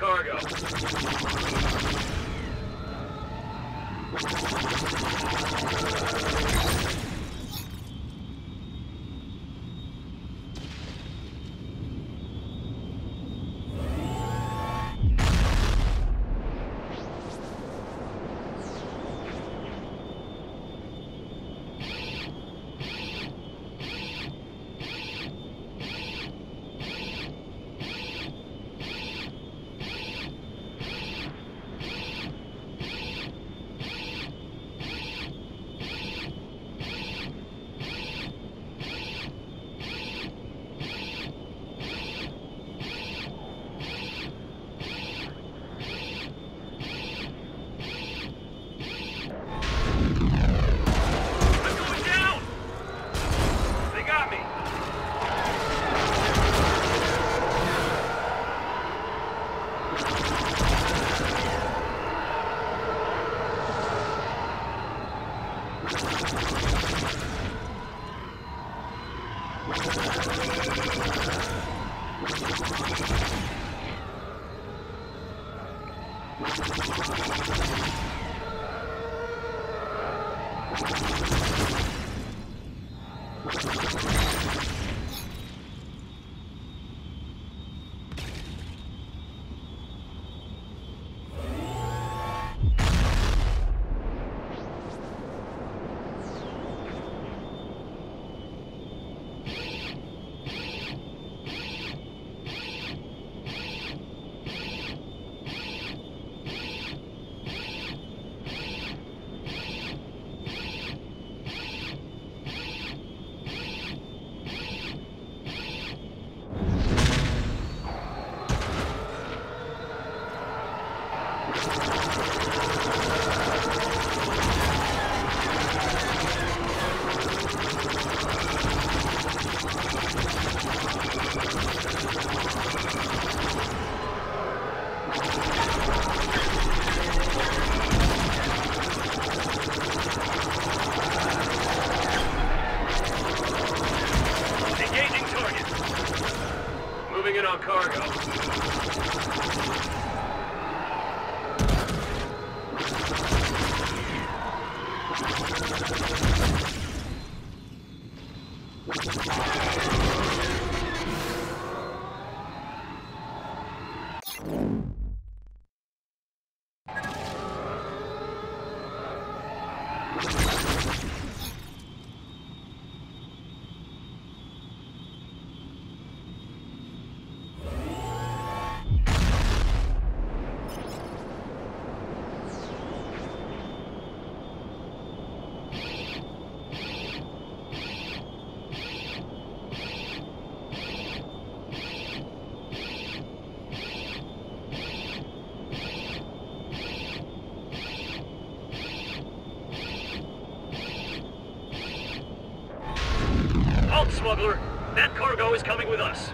cargo. Smuggler! That cargo is coming with us.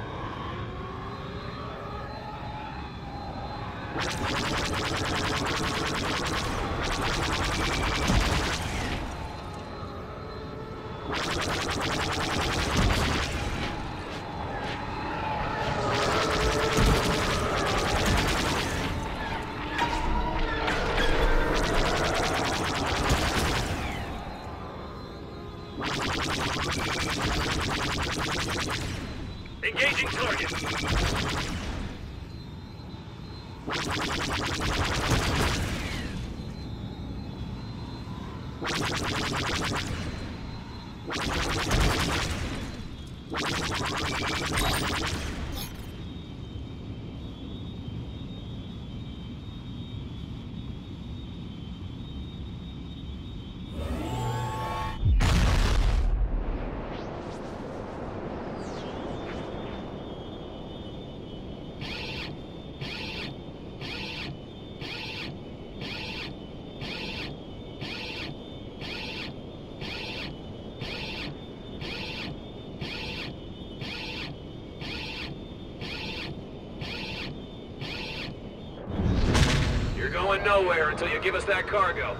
Until you give us that cargo.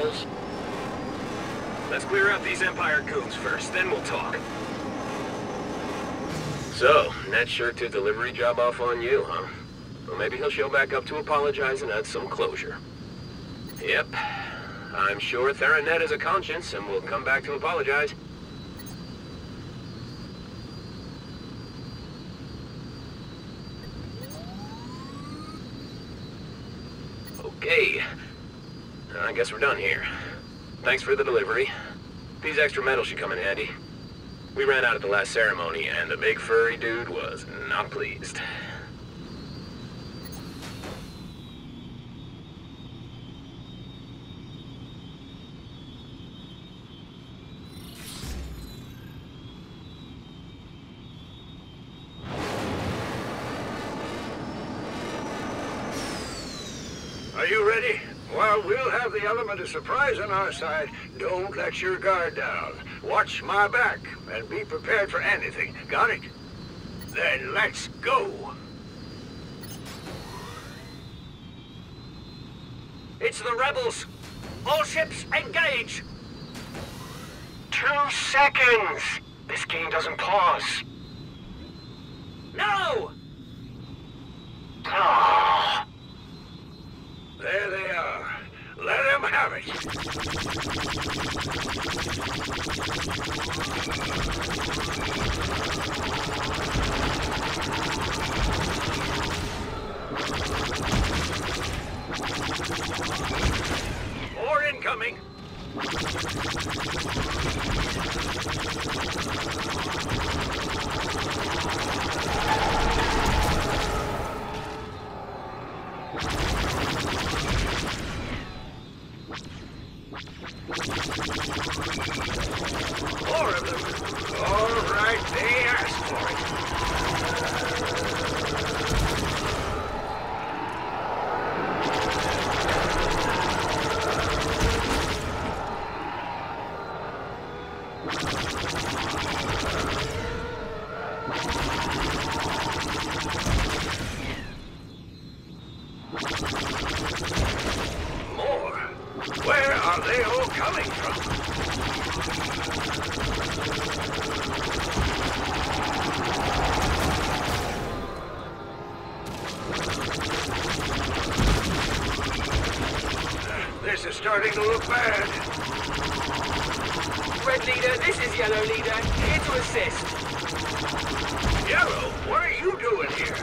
Rebels. Let's clear out these Empire goons first, then we'll talk. So, Ned shirked a delivery job off on you, huh? Well, maybe he'll show back up to apologize and add some closure. Yep. I'm sure Theranet has a conscience and will come back to apologize. Okay. I guess we're done here. Thanks for the delivery. These extra medals should come in handy. We ran out at the last ceremony, and the big furry dude was not pleased. Are you ready? Well, we'll the surprise on our side. Don't let your guard down. Watch my back and be prepared for anything. Got it? Then let's go. Starting to look bad. Red leader, this is yellow leader. Here to assist. Yellow, what are you doing here?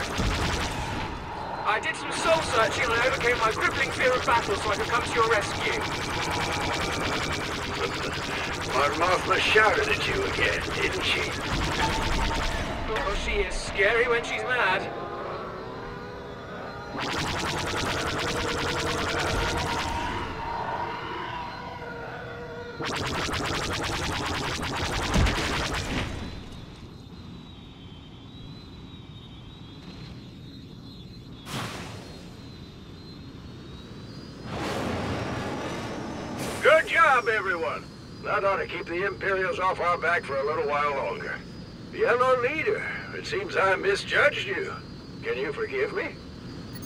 I did some soul searching and I overcame my crippling fear of battle so I could come to your rescue. Mon Mothma shouted at you again, didn't she? Oh, she is scary when she's mad. Imperials off our back for a little while longer. Yellow Leader, it seems I misjudged you. Can you forgive me?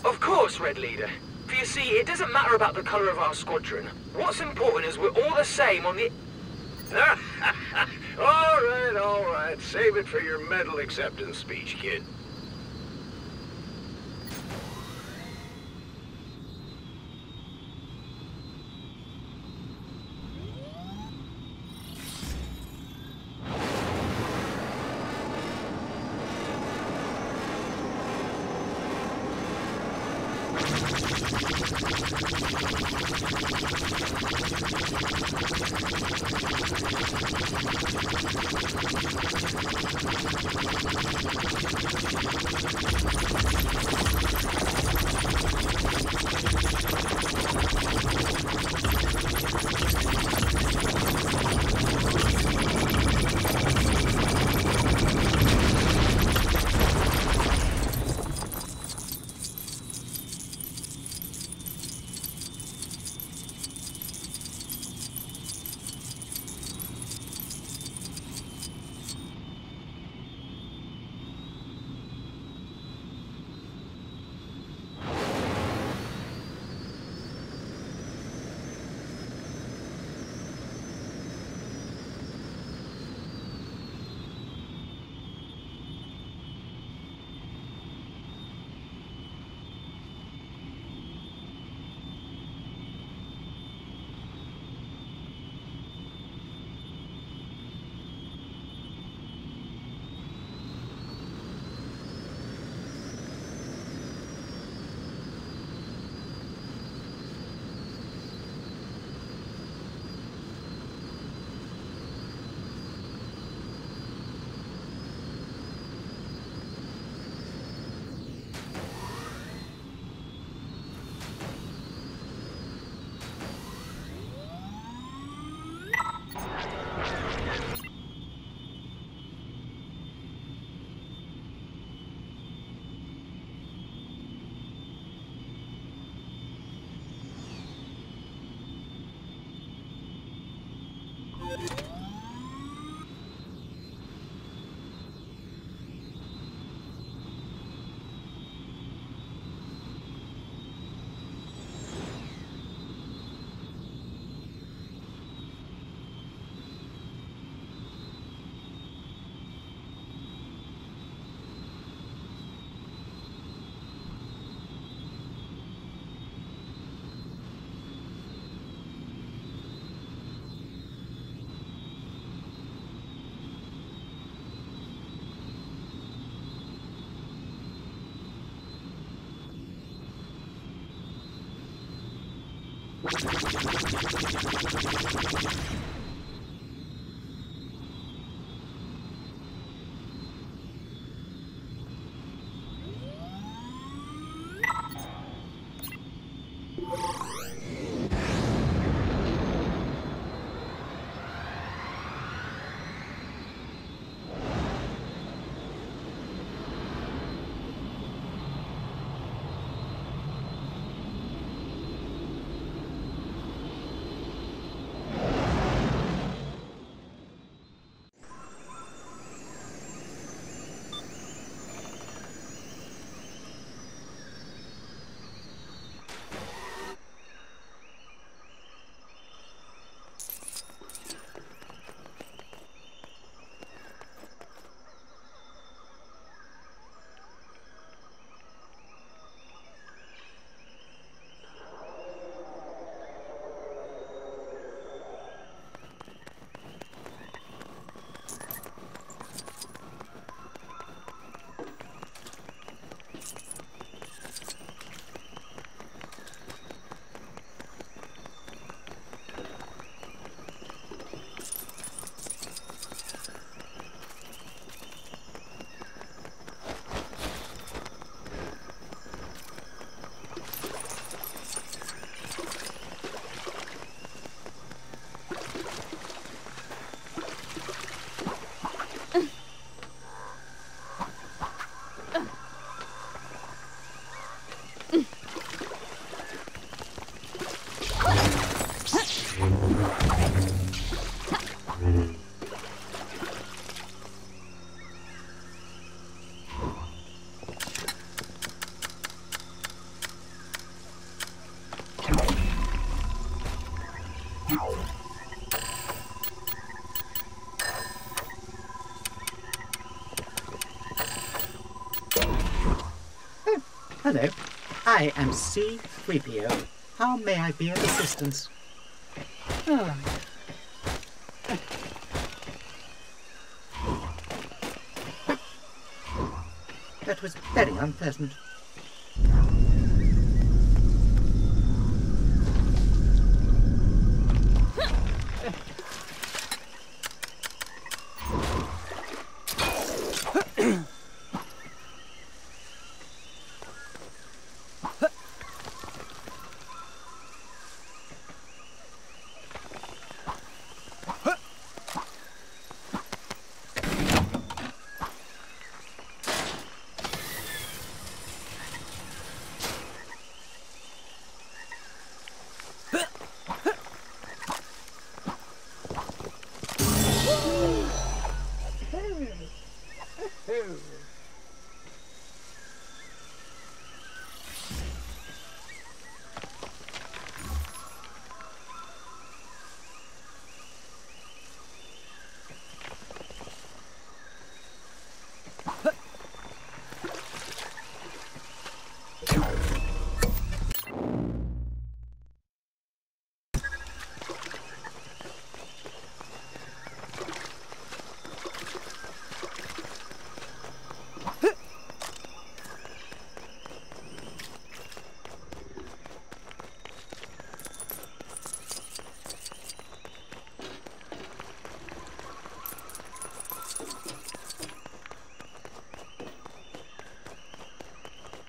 Of course, Red Leader. For you see, it doesn't matter about the color of our squadron. What's important is we're all the same on the... all right, all right. Save it for your medal acceptance speech, kid. Hello, I am C-3PO. How may I be of assistance? Ah. That was very unpleasant.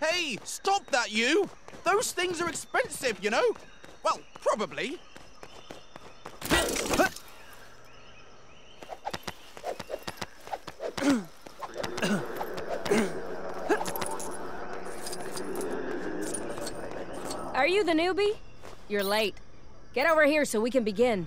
Hey, stop that, you! Those things are expensive, you know? Well, probably. Are you the newbie? You're late. Get over here so we can begin.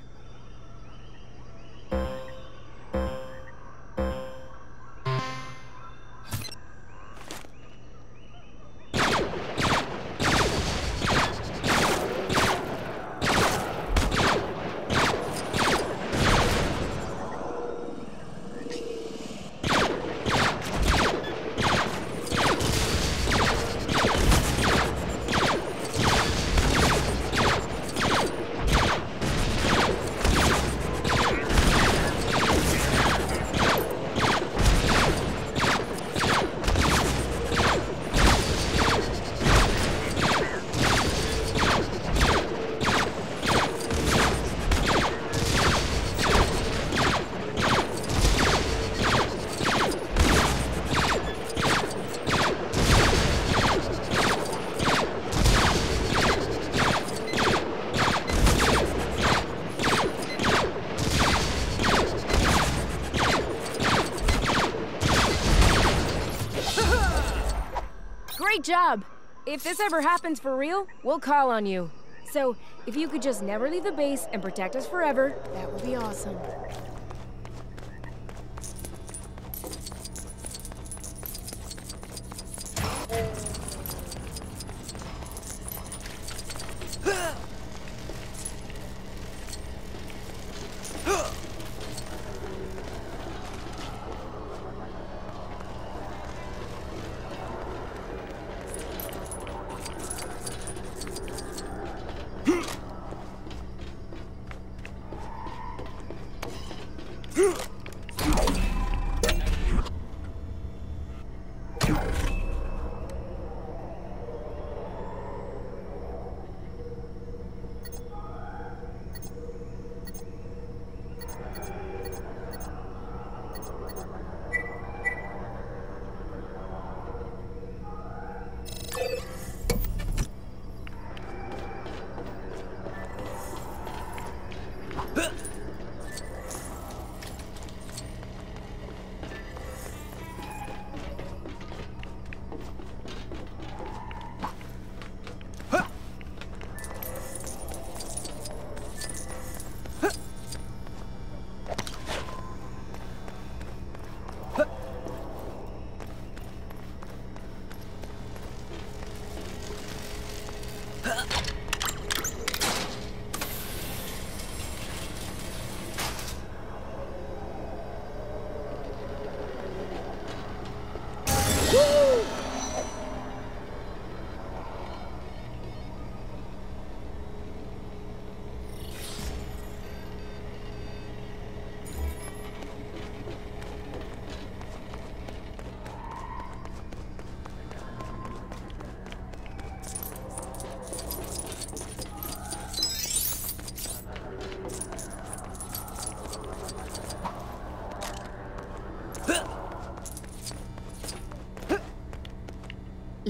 If this ever happens for real, we'll call on you. So, if you could just never leave the base and protect us forever, that would be awesome.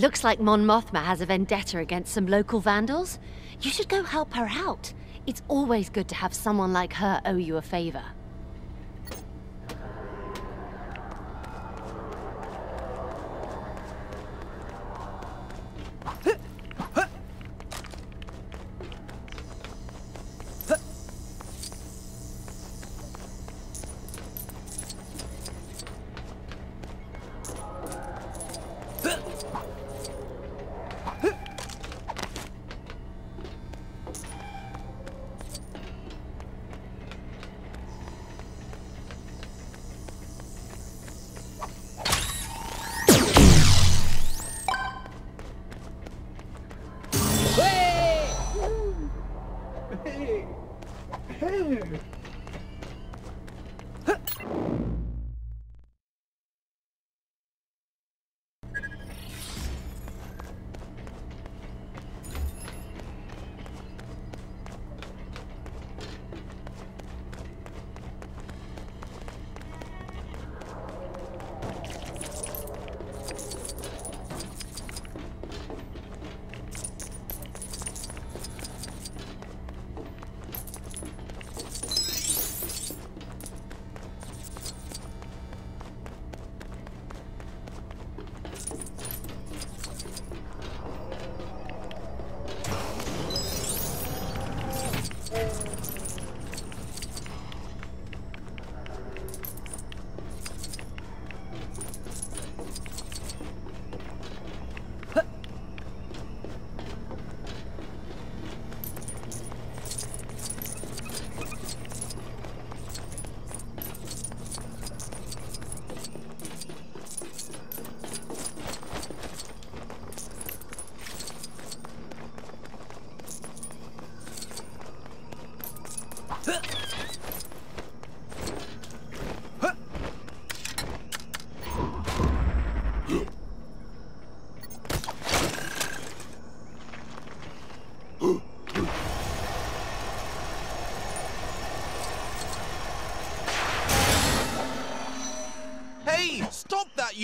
Looks like Mon Mothma has a vendetta against some local vandals. You should go help her out. It's always good to have someone like her owe you a favor.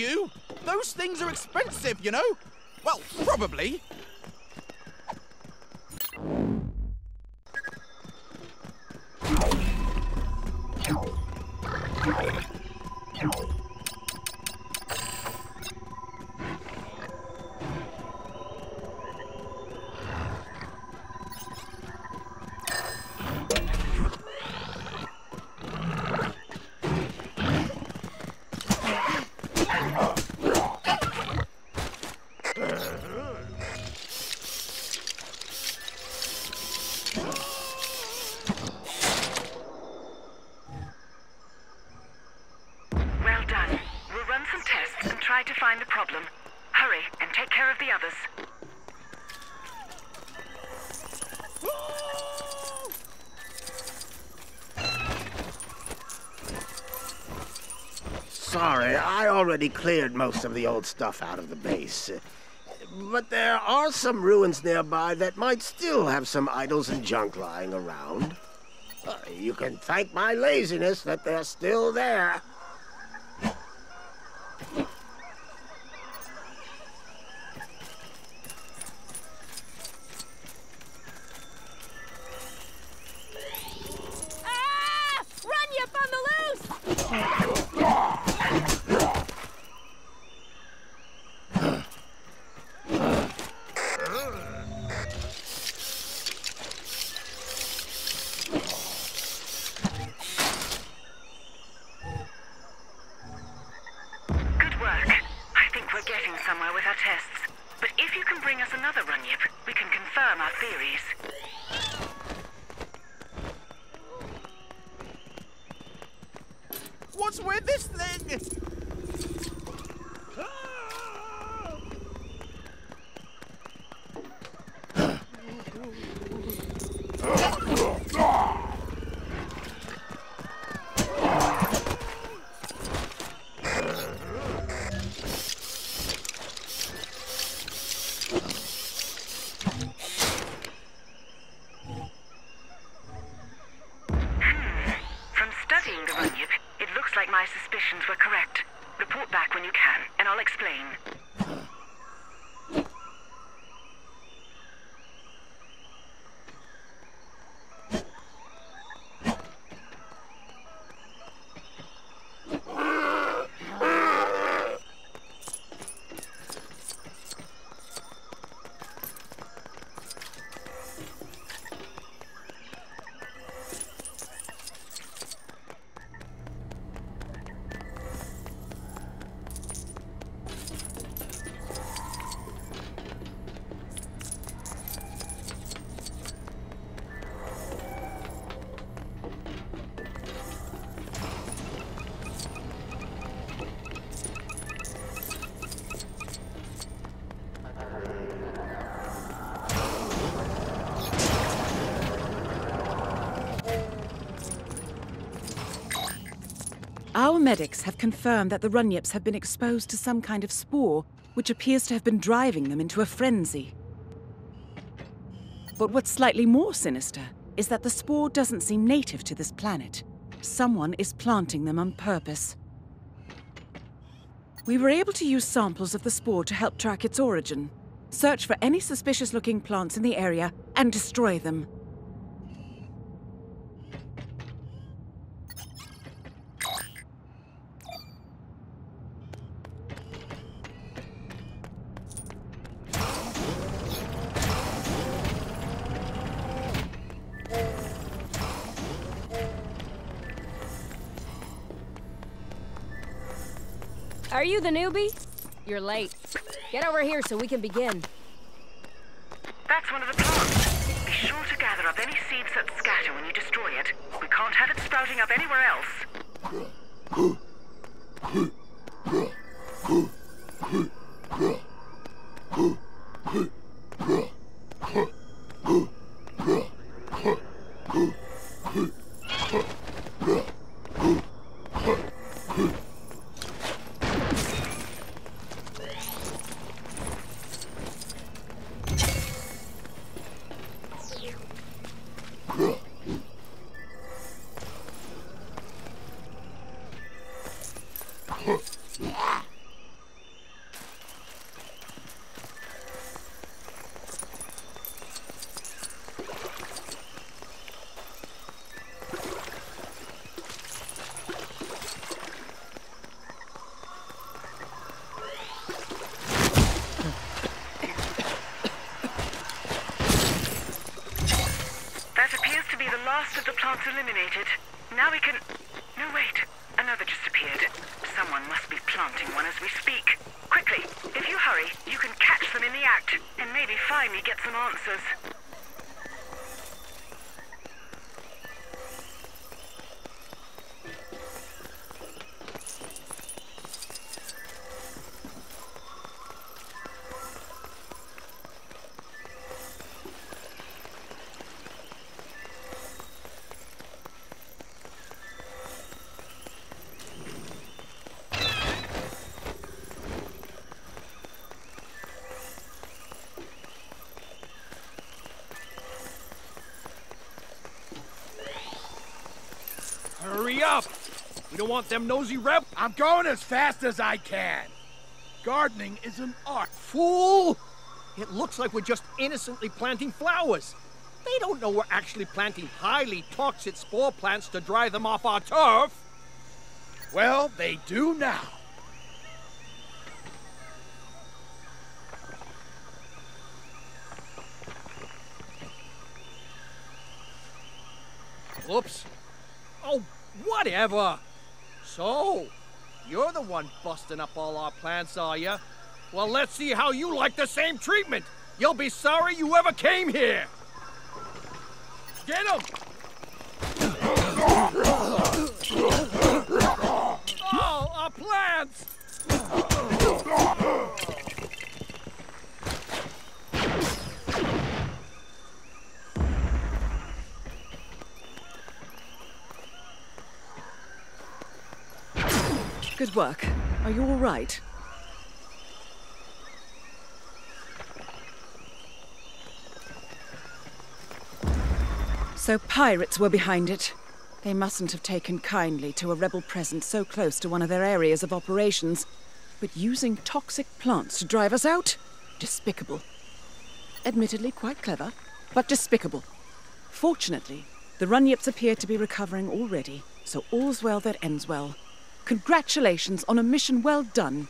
You! Those things are expensive, you know? Well, probably. Already cleared most of the old stuff out of the base. But there are some ruins nearby that might still have some idols and junk lying around. Uh, you can thank my laziness that they're still there. Our medics have confirmed that the Runyips have been exposed to some kind of spore, which appears to have been driving them into a frenzy. But what's slightly more sinister is that the spore doesn't seem native to this planet. Someone is planting them on purpose. We were able to use samples of the spore to help track its origin, search for any suspicious looking plants in the area, and destroy them. Are you the newbie? You're late. Get over here so we can begin. That's one of the plants. Be sure to gather up any seeds that scatter when you destroy it. We can't have it sprouting up anywhere else. don't want them nosy reb- I'm going as fast as I can. Gardening is an art. Fool! It looks like we're just innocently planting flowers. They don't know we're actually planting highly toxic spore plants to dry them off our turf. Well, they do now. Oops. Oh, whatever. So, you're the one busting up all our plants, are you? Well, let's see how you like the same treatment. You'll be sorry you ever came here. Get him! Oh, our plants! Good work. Are you all right? So pirates were behind it. They mustn't have taken kindly to a rebel presence so close to one of their areas of operations. But using toxic plants to drive us out? Despicable. Admittedly quite clever, but despicable. Fortunately, the Runyips appear to be recovering already, so all's well that ends well. Congratulations on a mission well done.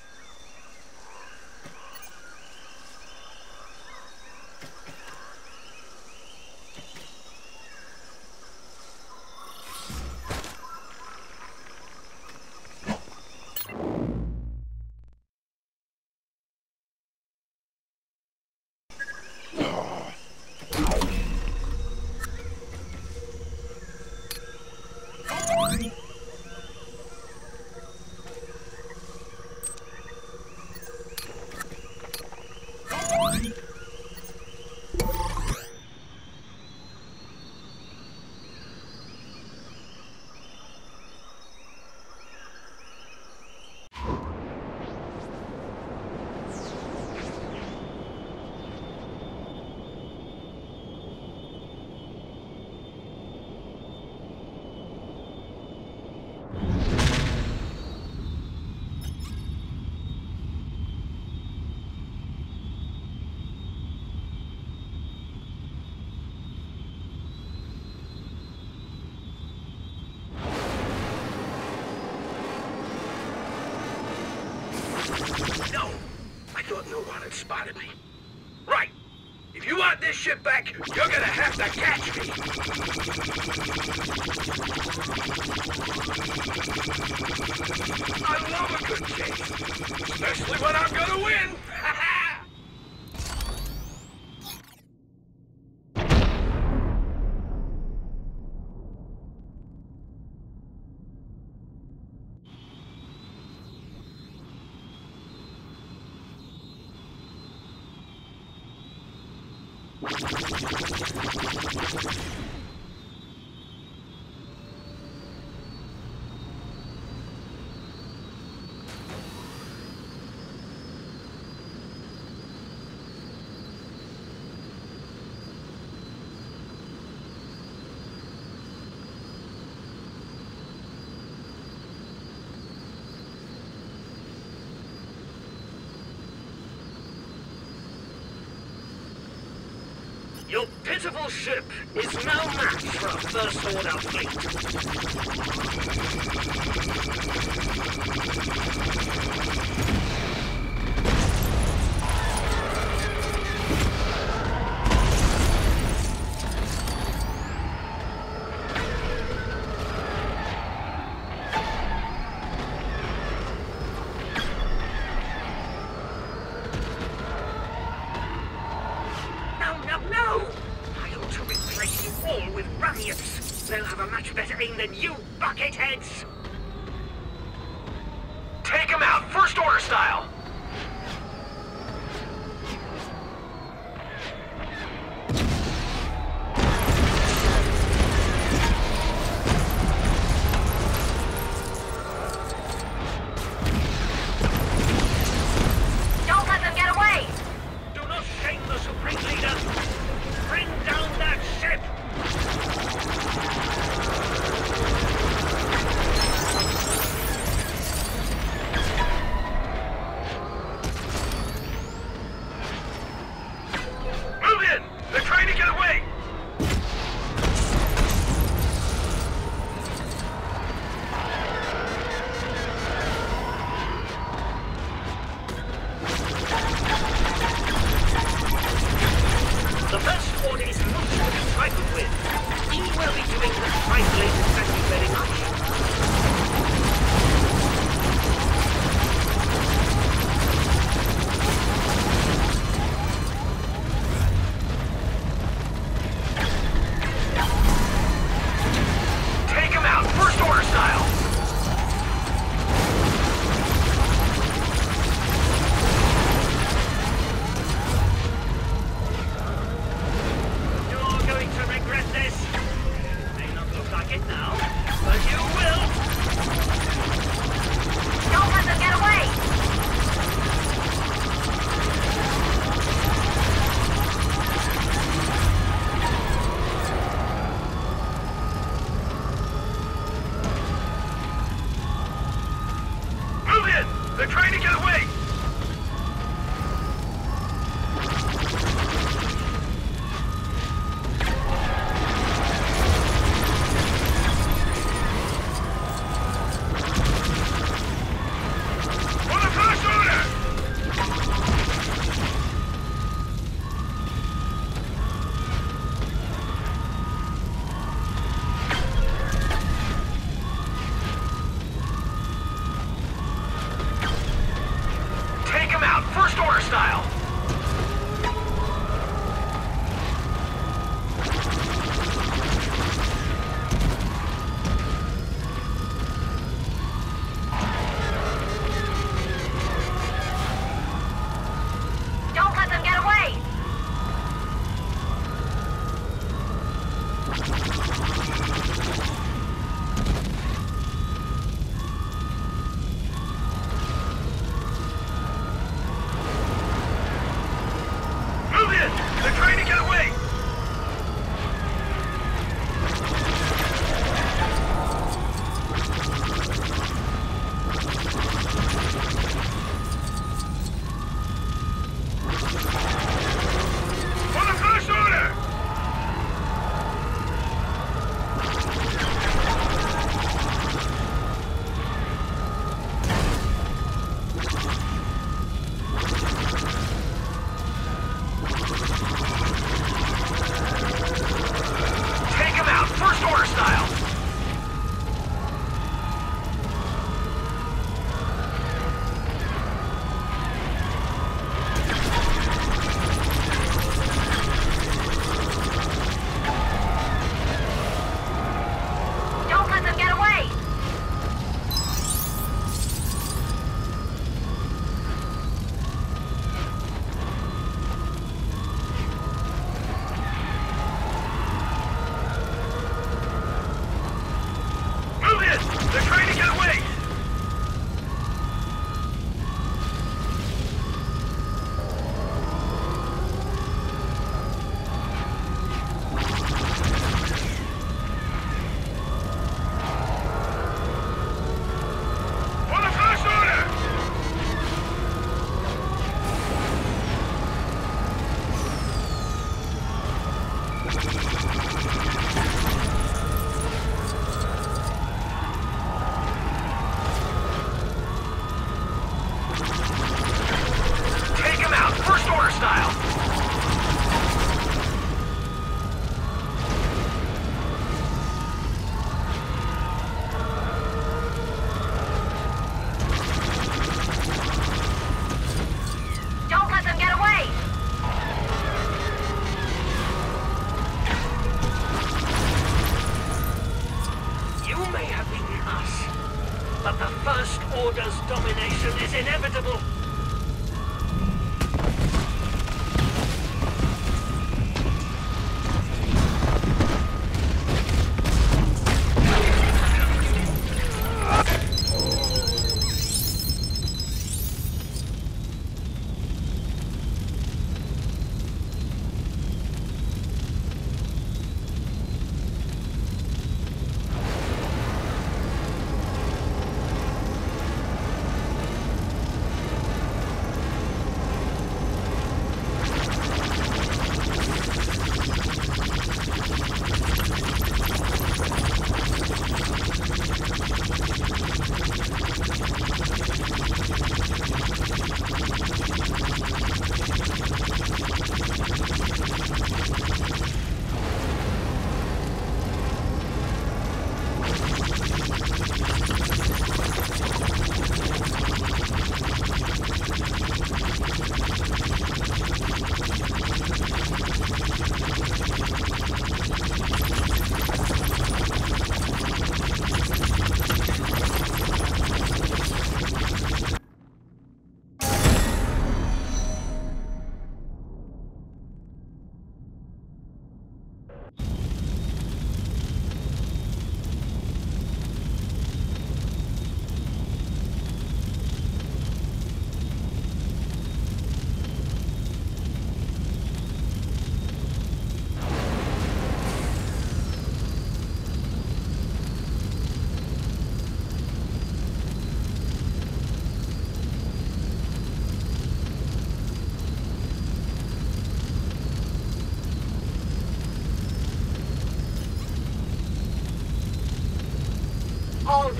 Pitiful ship is no match for a First Order fleet.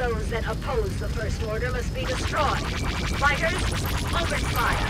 Those that oppose the First Order must be destroyed. Fighters, open fire!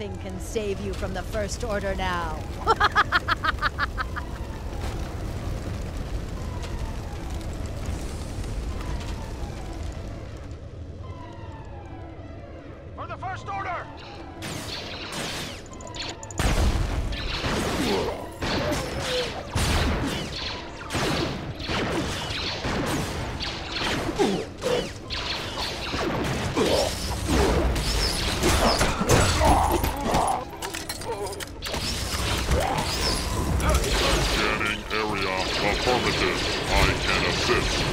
Nothing can save you from the First Order now. capital on an.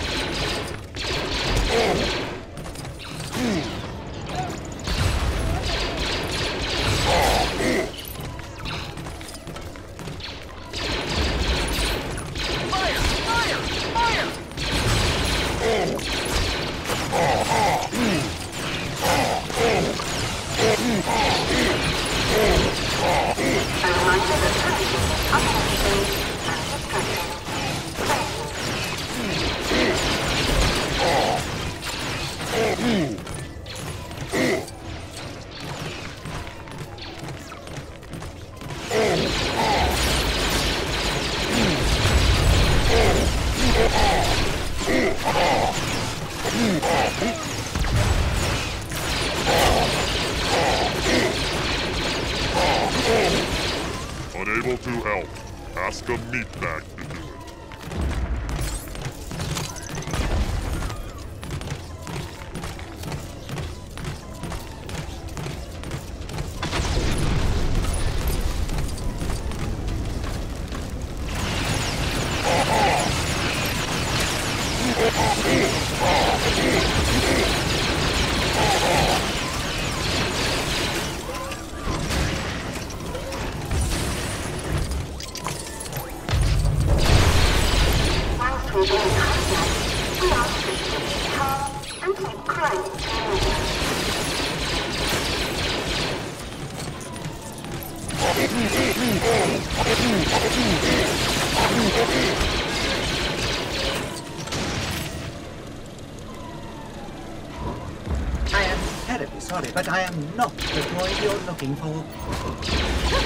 but I am not the boy you're looking for.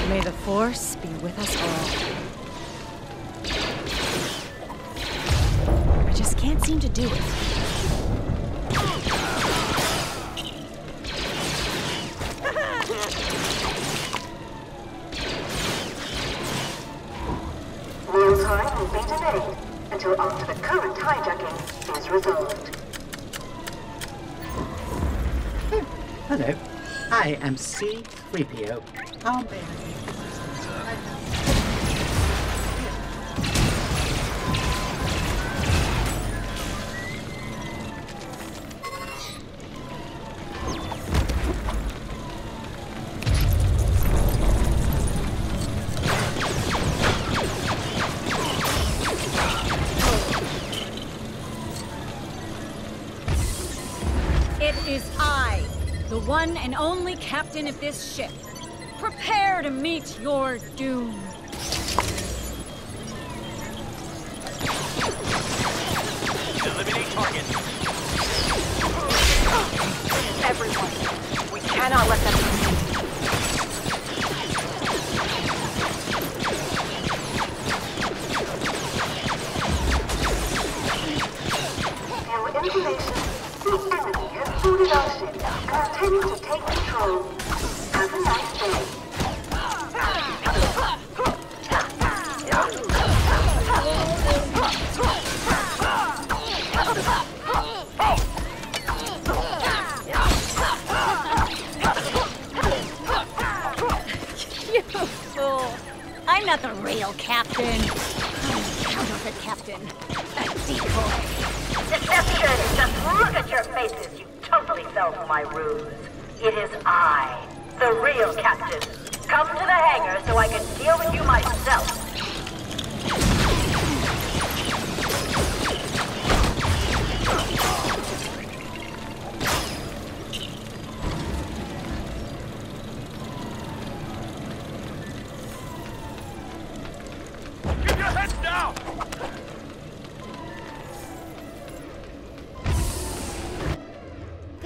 May the Force be with us all. and only captain of this ship. Prepare to meet your doom.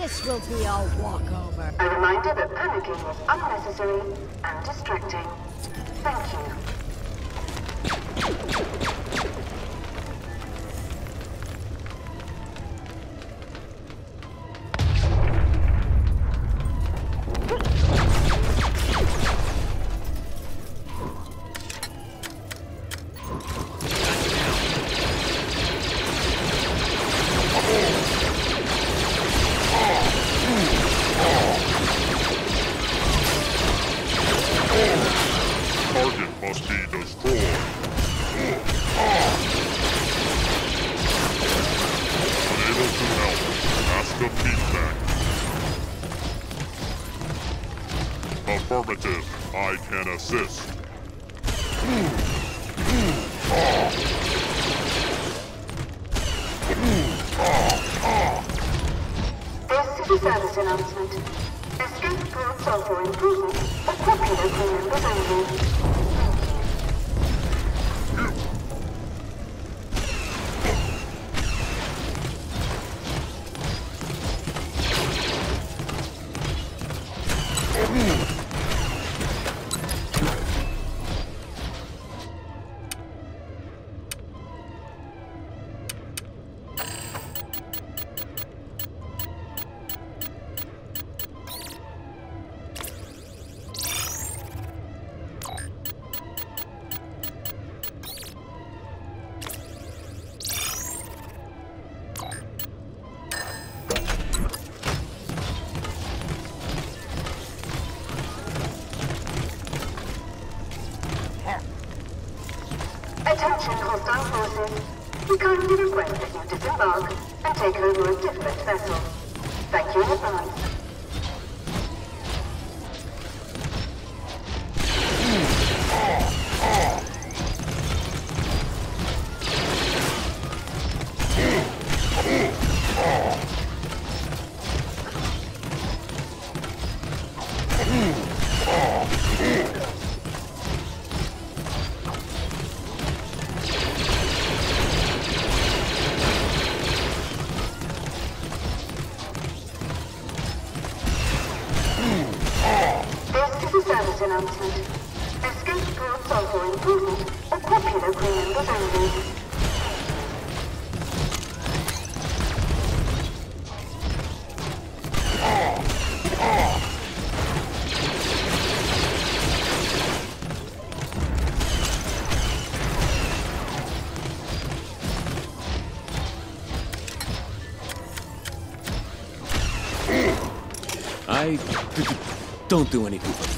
This will be a walkover. A reminder that panicking is unnecessary and distracting. Thank you. disembark and take over a different vessel. Don't do anything for me.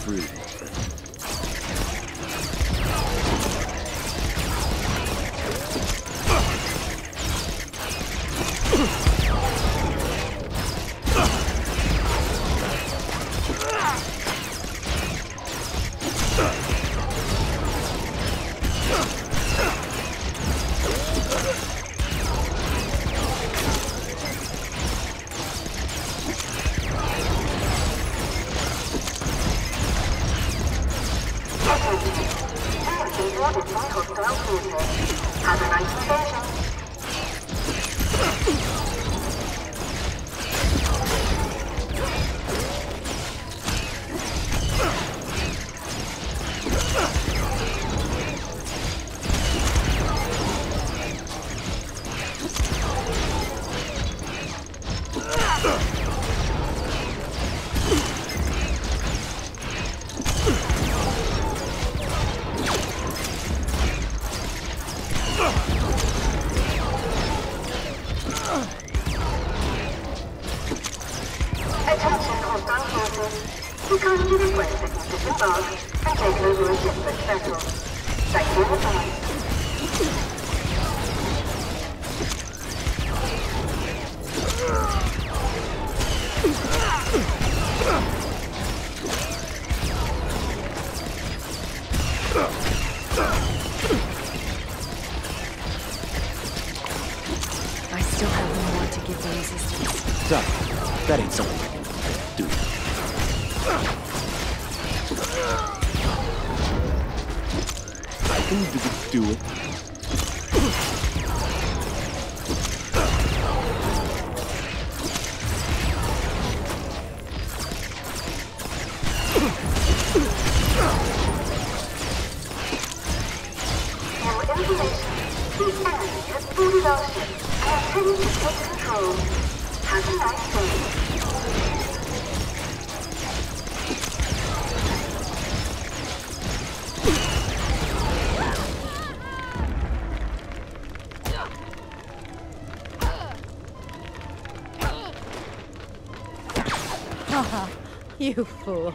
You fool.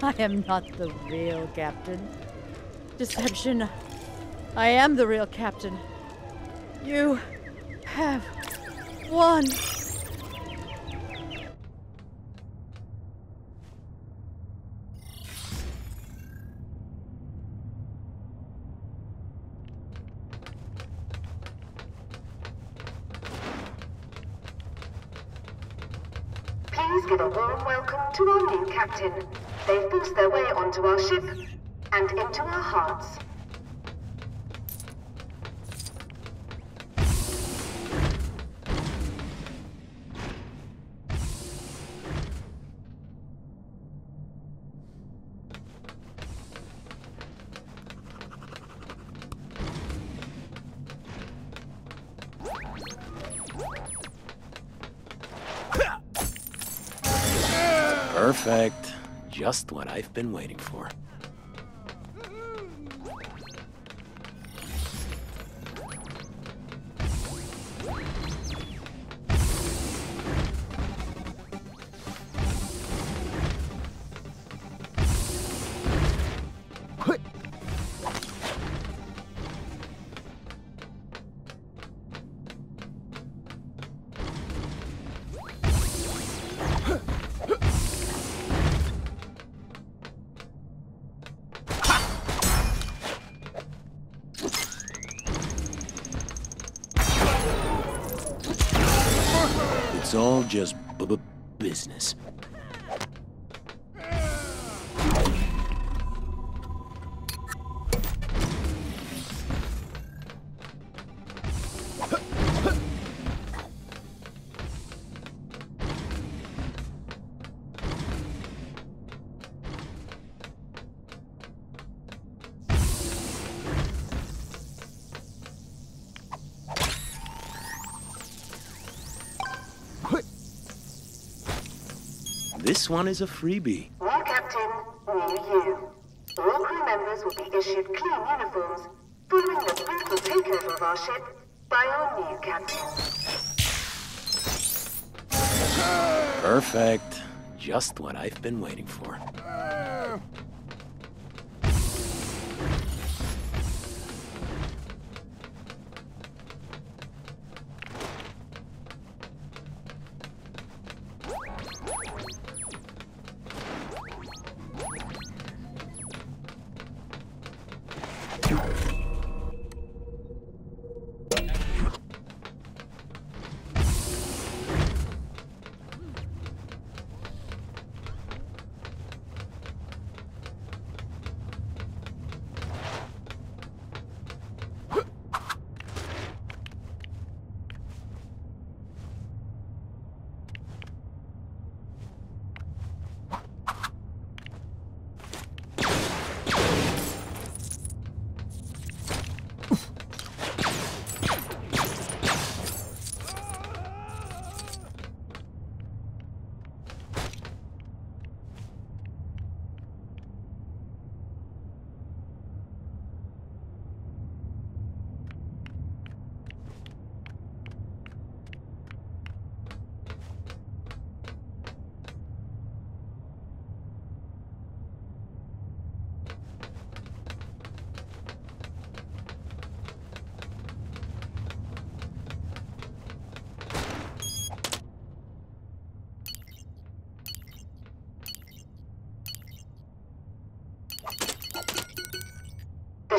I am not the real captain. Deception. I am the real captain. You have won. Please give a warm welcome to our new captain. They've forced their way onto our ship and into our hearts. Just what I've been waiting for. This one is a freebie. New captain, new you. All crew members will be issued clean uniforms following the brutal takeover of our ship by our new captain. Perfect. Just what I've been waiting for.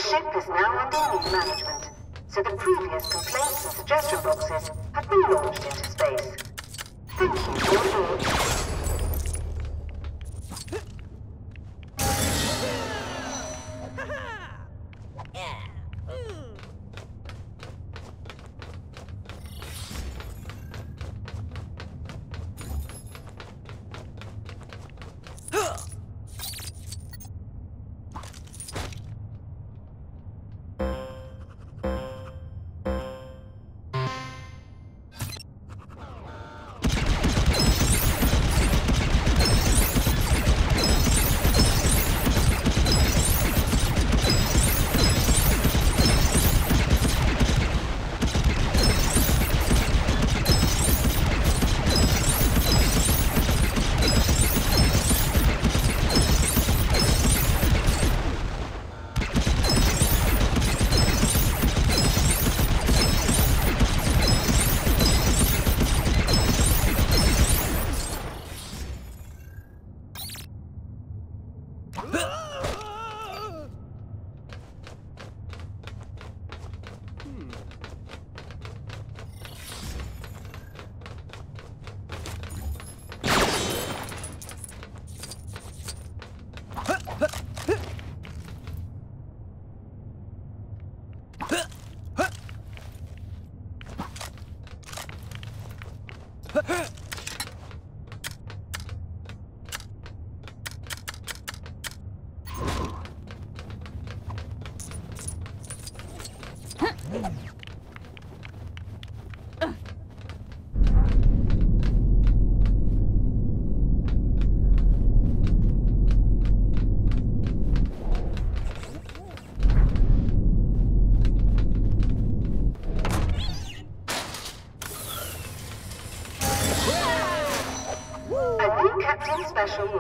Ship is now under new management, so the previous complaints and suggestion boxes have been launched into space. Thank you for your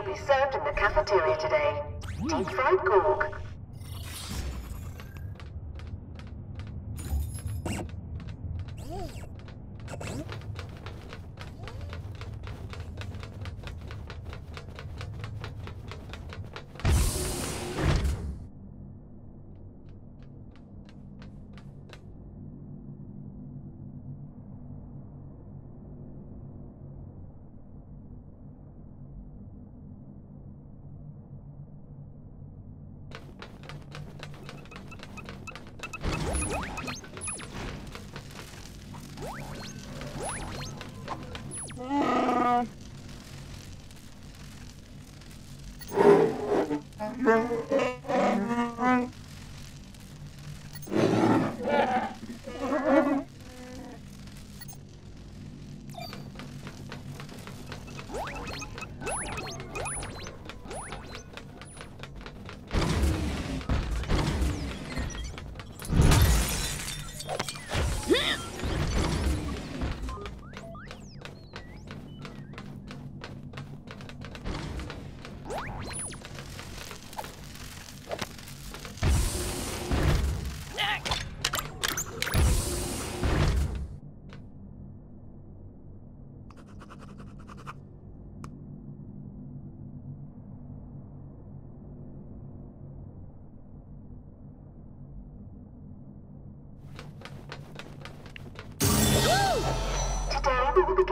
be served in the cafeteria today. Deep fried gorg.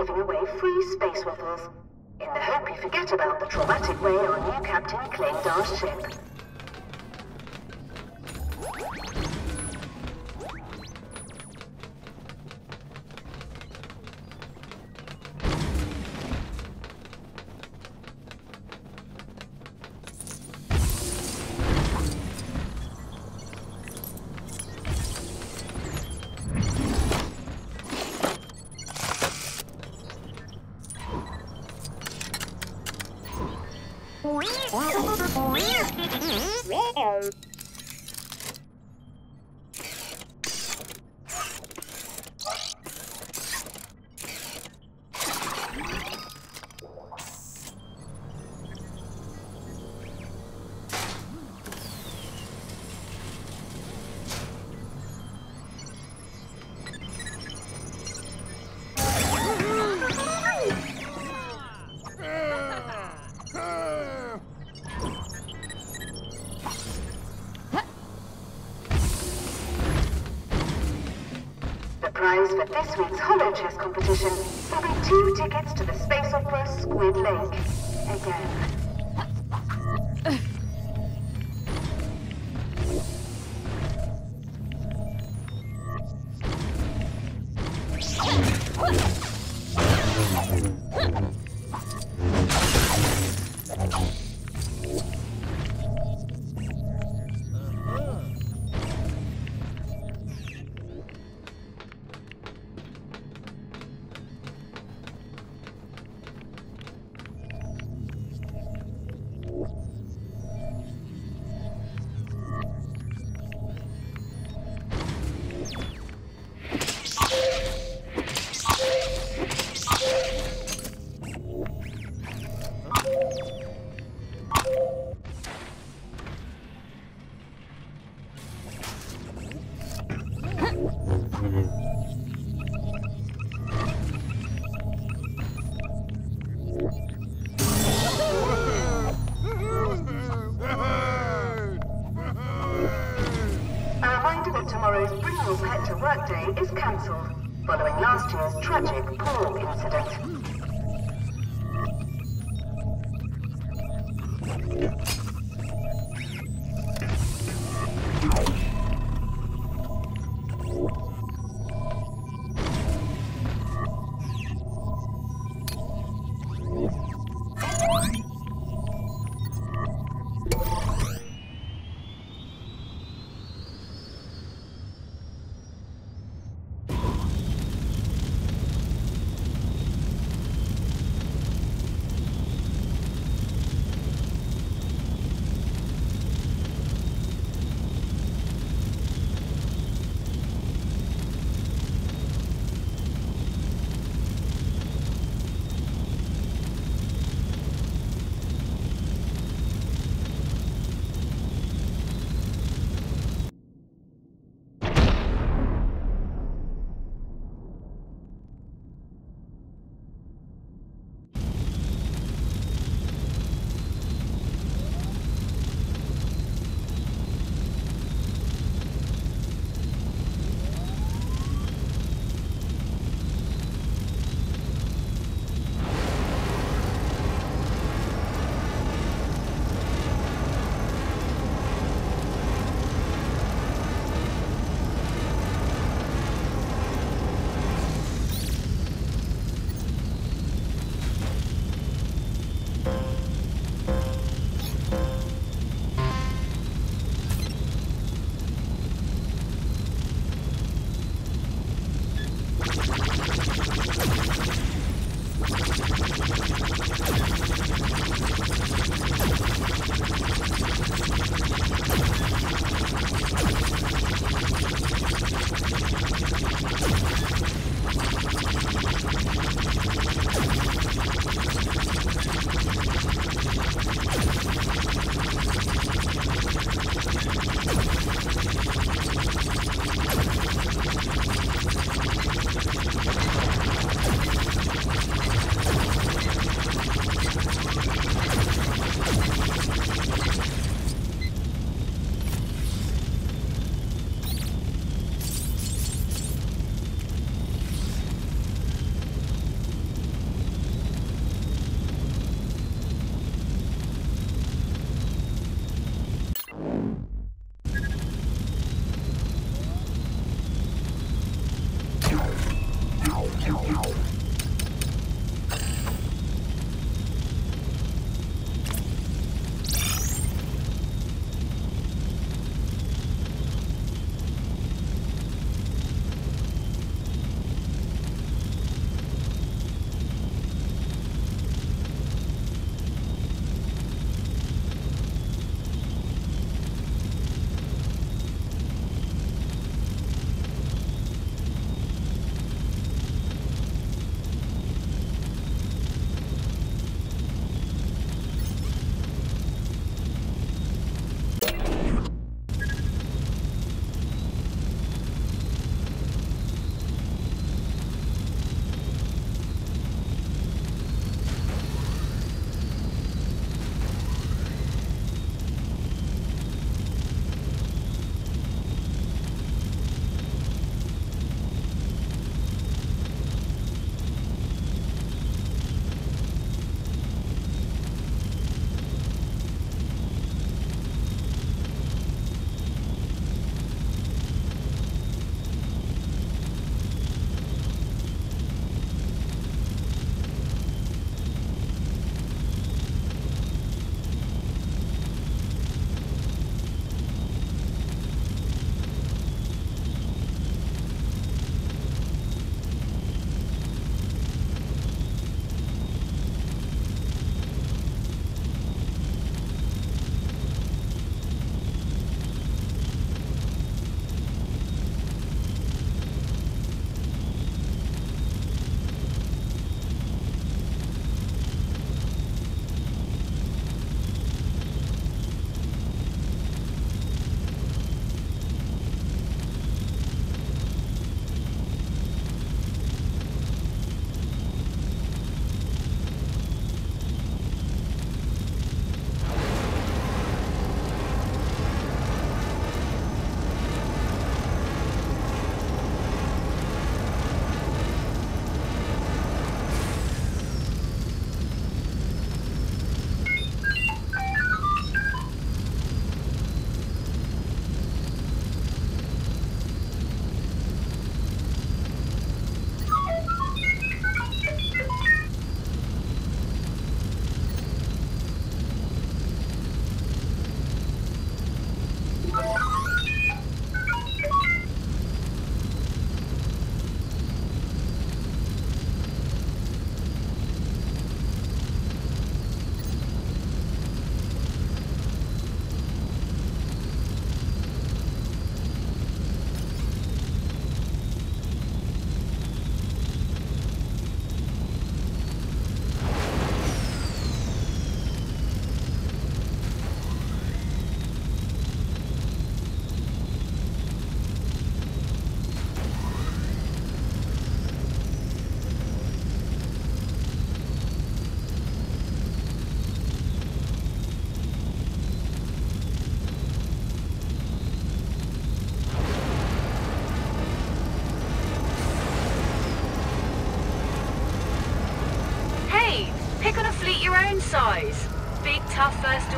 Giving away free space waffles, in the hope you forget about the traumatic way our new captain claimed our ship. Competition will be two tickets to the space opera Squid Lake.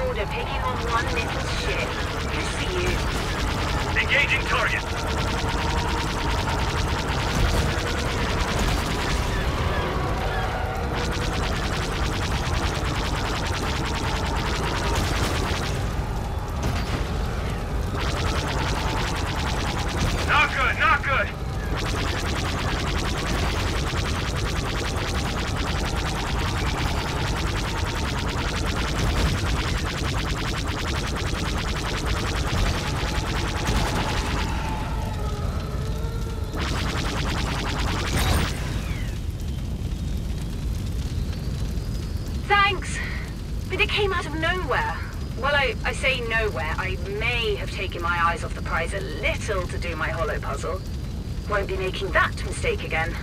Order picking on one prize a little to do my hollow puzzle. Won't be making that mistake again.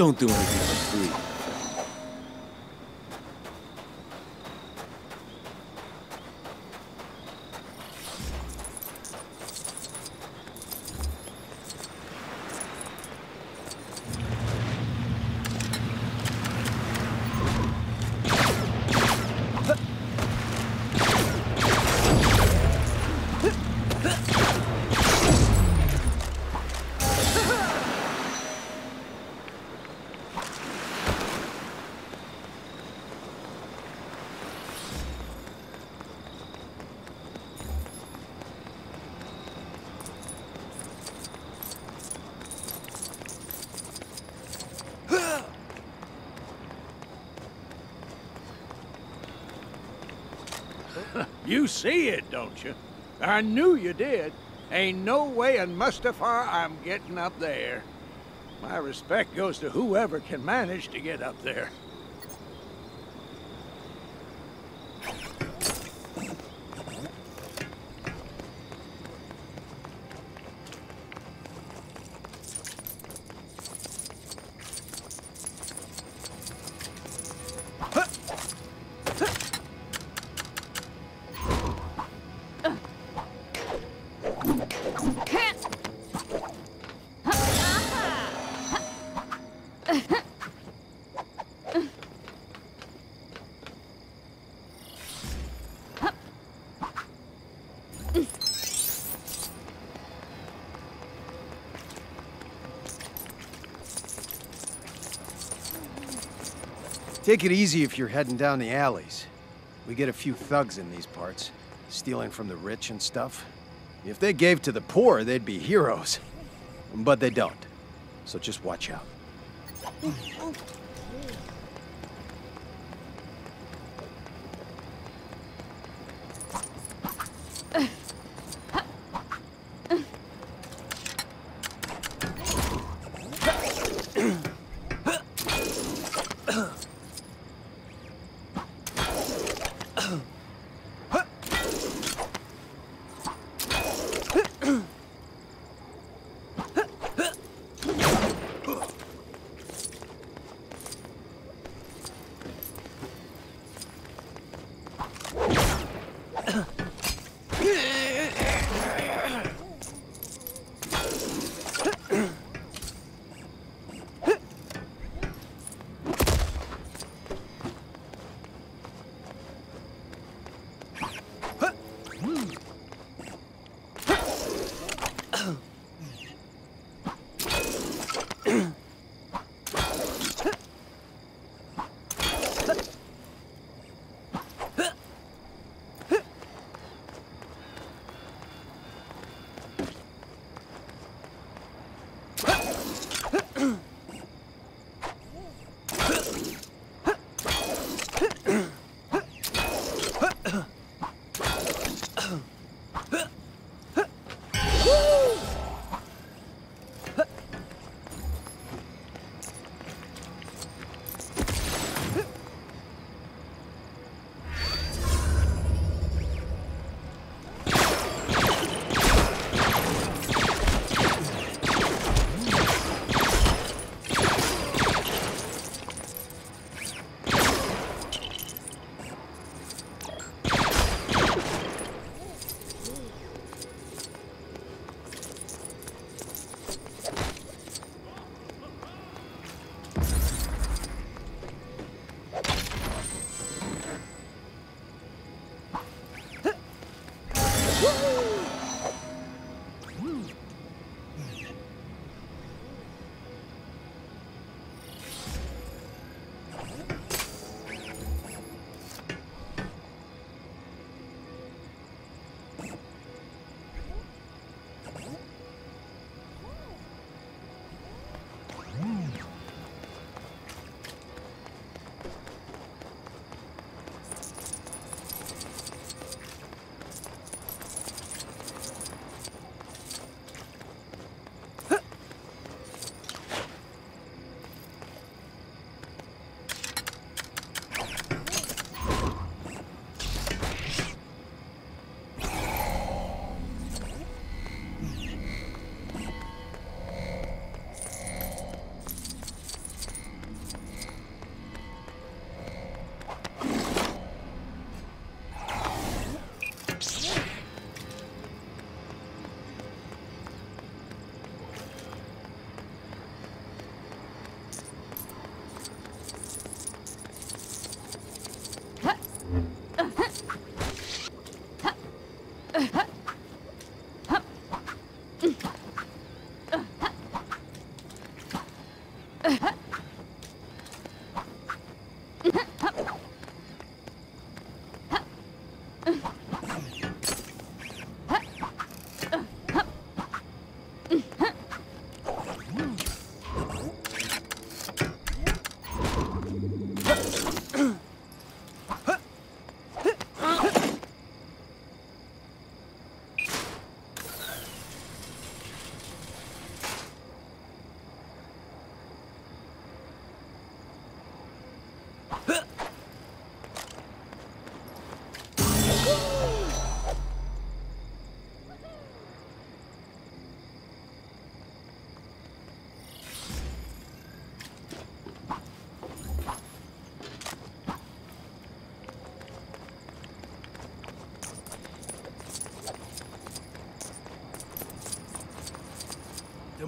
Don't do anything you see it, don't you? I knew you did. Ain't no way in Mustafar I'm getting up there. My respect goes to whoever can manage to get up there. Take it easy if you're heading down the alleys. We get a few thugs in these parts, stealing from the rich and stuff. If they gave to the poor, they'd be heroes. But they don't. So just watch out.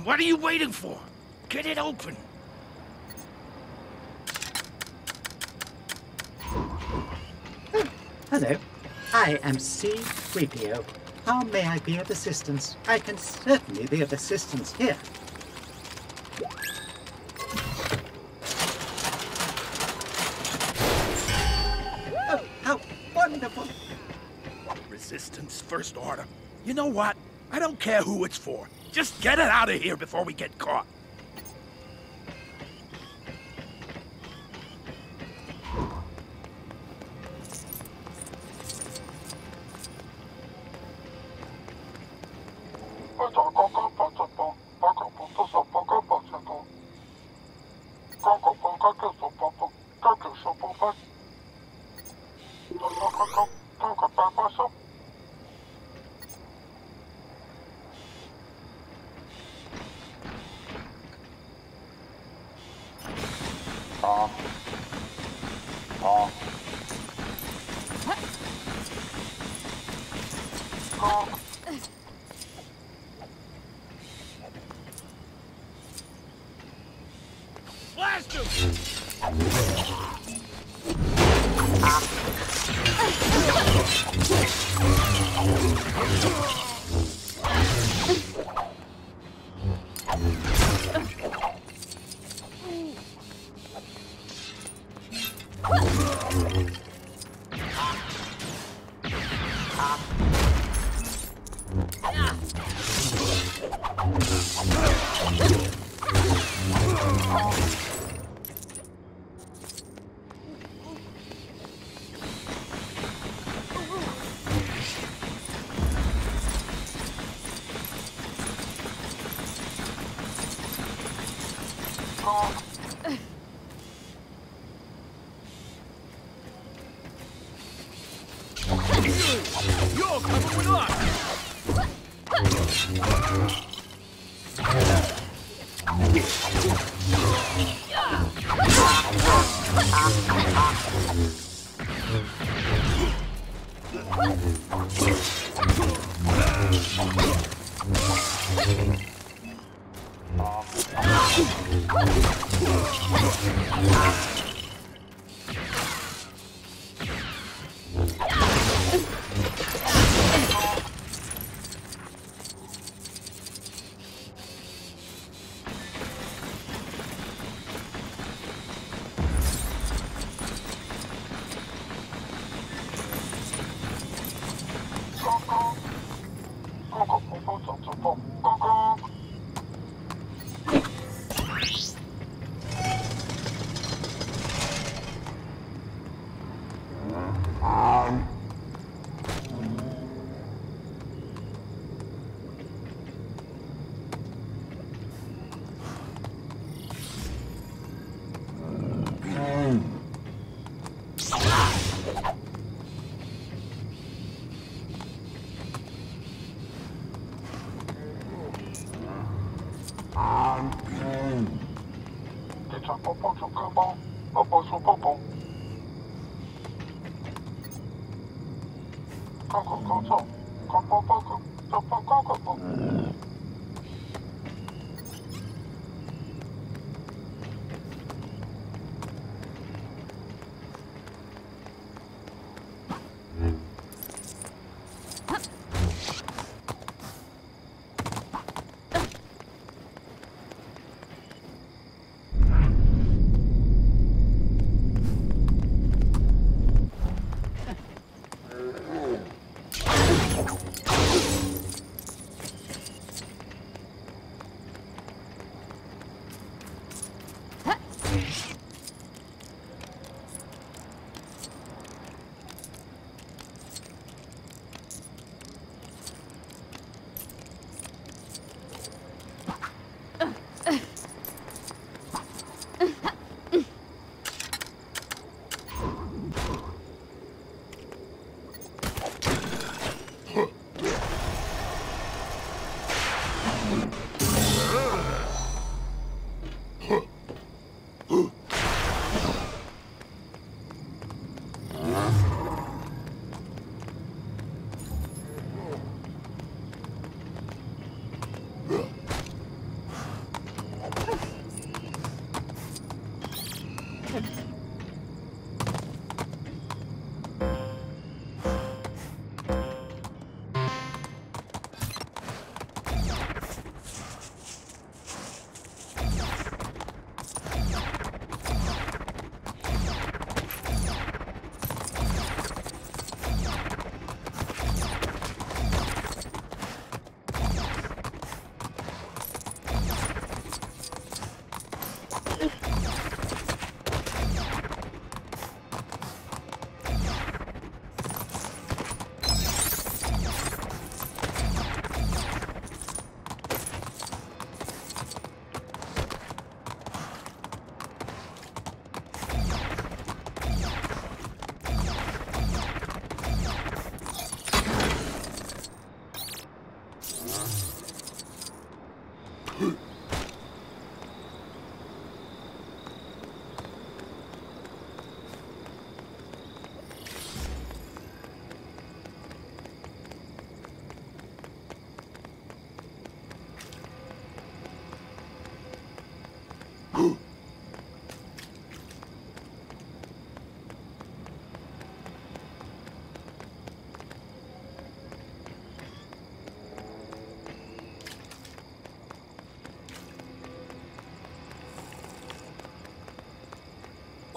What are you waiting for? Get it open. Hello, I am C-3PO. How may I be of assistance? I can certainly be of assistance here. Oh, how wonderful! Resistance First Order. You know what? I don't care who it's for. Just get it out of here before we get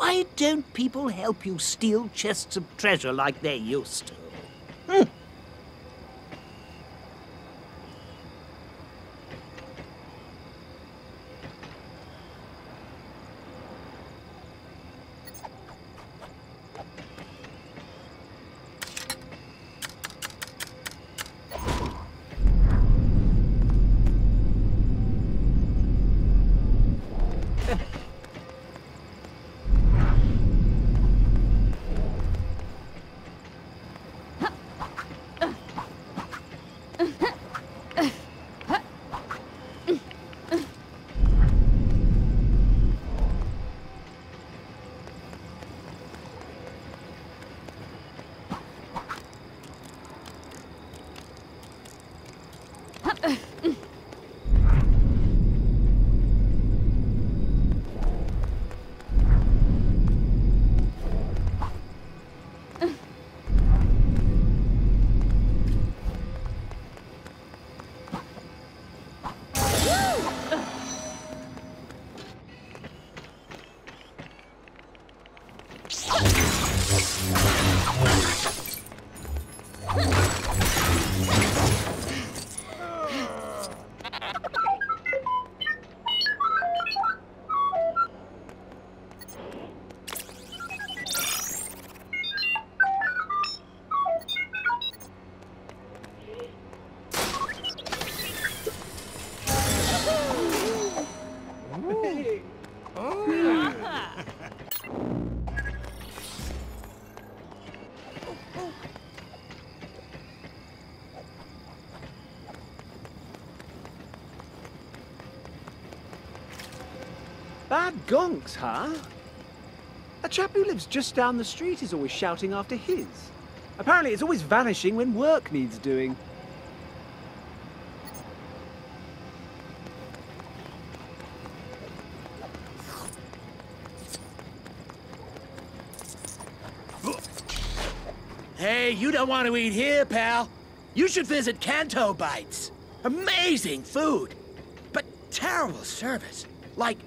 Why don't people help you steal chests of treasure like they used to? Bad gonks, huh? A chap who lives just down the street is always shouting after his. Apparently it's always vanishing when work needs doing. Hey, you don't want to eat here, pal. You should visit Canto Bites. Amazing food, but terrible service. Like,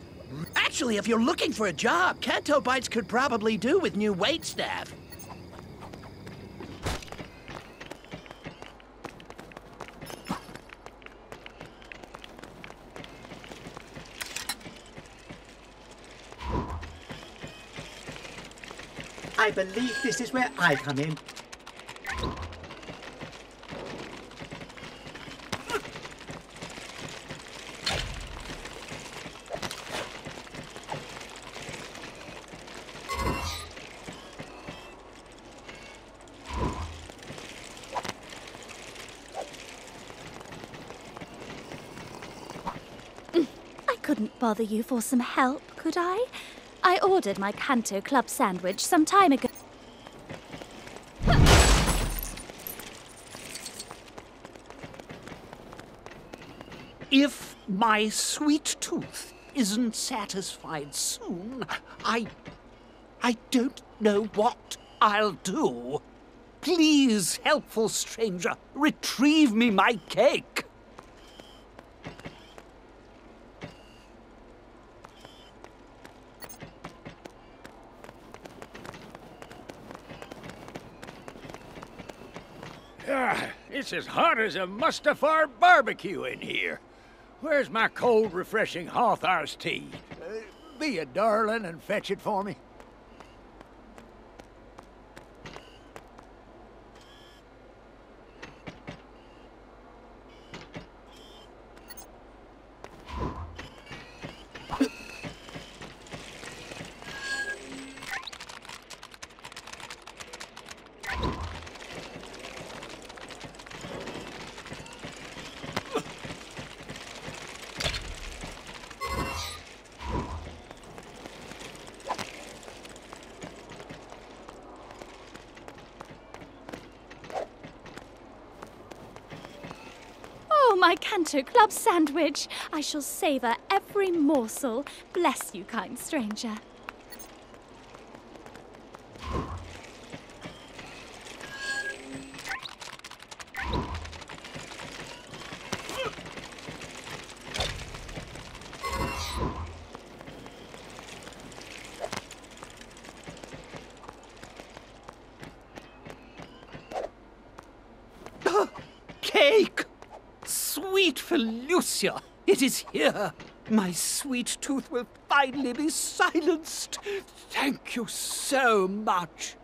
actually, if you're looking for a job, Canto Bites could probably do with new wait staff. I believe this is where I come in. I couldn't bother you for some help, could I? I ordered my Canto Club sandwich some time ago. If my sweet tooth isn't satisfied soon, I. I don't know what I'll do. Please, helpful stranger, retrieve me my cake. It's as hot as a Mustafar barbecue in here. Where's my cold, refreshing Hawthar's tea? Uh, be a darling and fetch it for me. Oh, Canto Club sandwich! I shall savour every morsel. Bless you, kind stranger. It is here! My sweet tooth will finally be silenced! Thank you so much!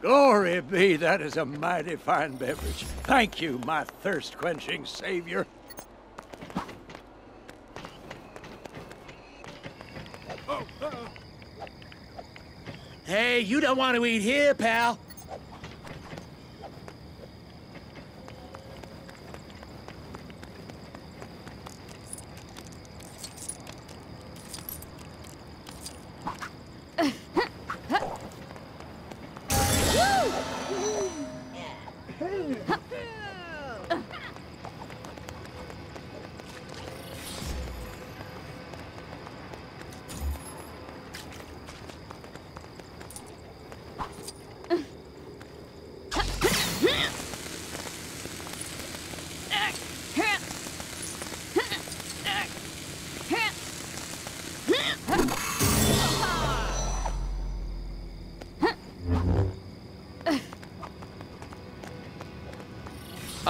Glory be, that is a mighty fine beverage. Thank you, my thirst-quenching savior. Hey, you don't want to eat here, pal.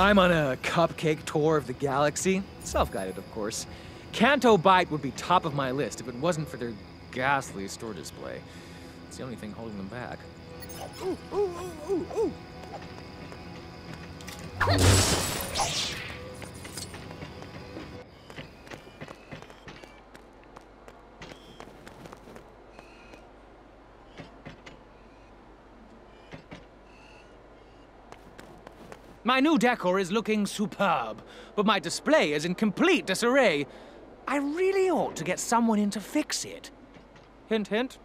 I'm on a cupcake tour of the galaxy. Self-guided, of course. Canto Bite would be top of my list if it wasn't for their ghastly store display. It's the only thing holding them back. Ooh, ooh, ooh, My new decor is looking superb, but my display is in complete disarray. I really ought to get someone in to fix it. Hint, hint.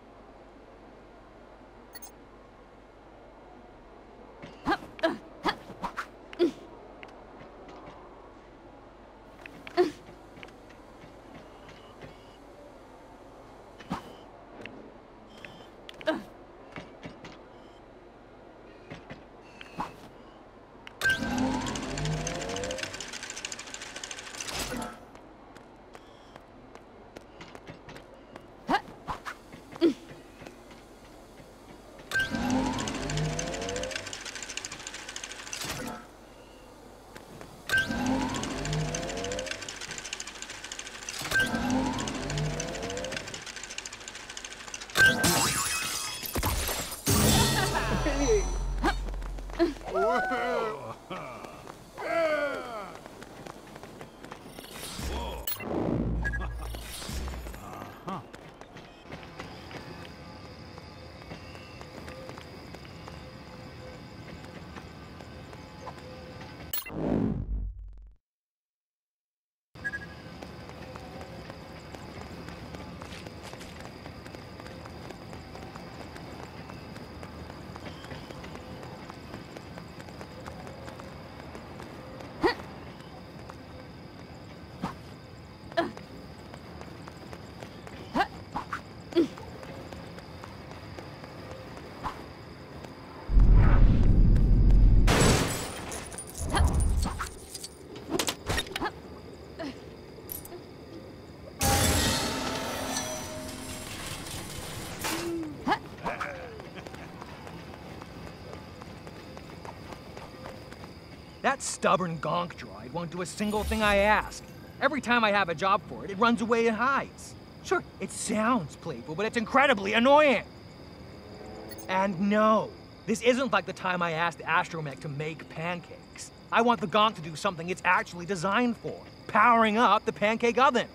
Stubborn gonk droid won't do a single thing I ask. Every time I have a job for it, it runs away and hides. Sure, it sounds playful, but it's incredibly annoying. And no, this isn't like the time I asked Astromech to make pancakes. I want the gonk to do something it's actually designed for, powering up the pancake oven.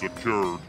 Secured.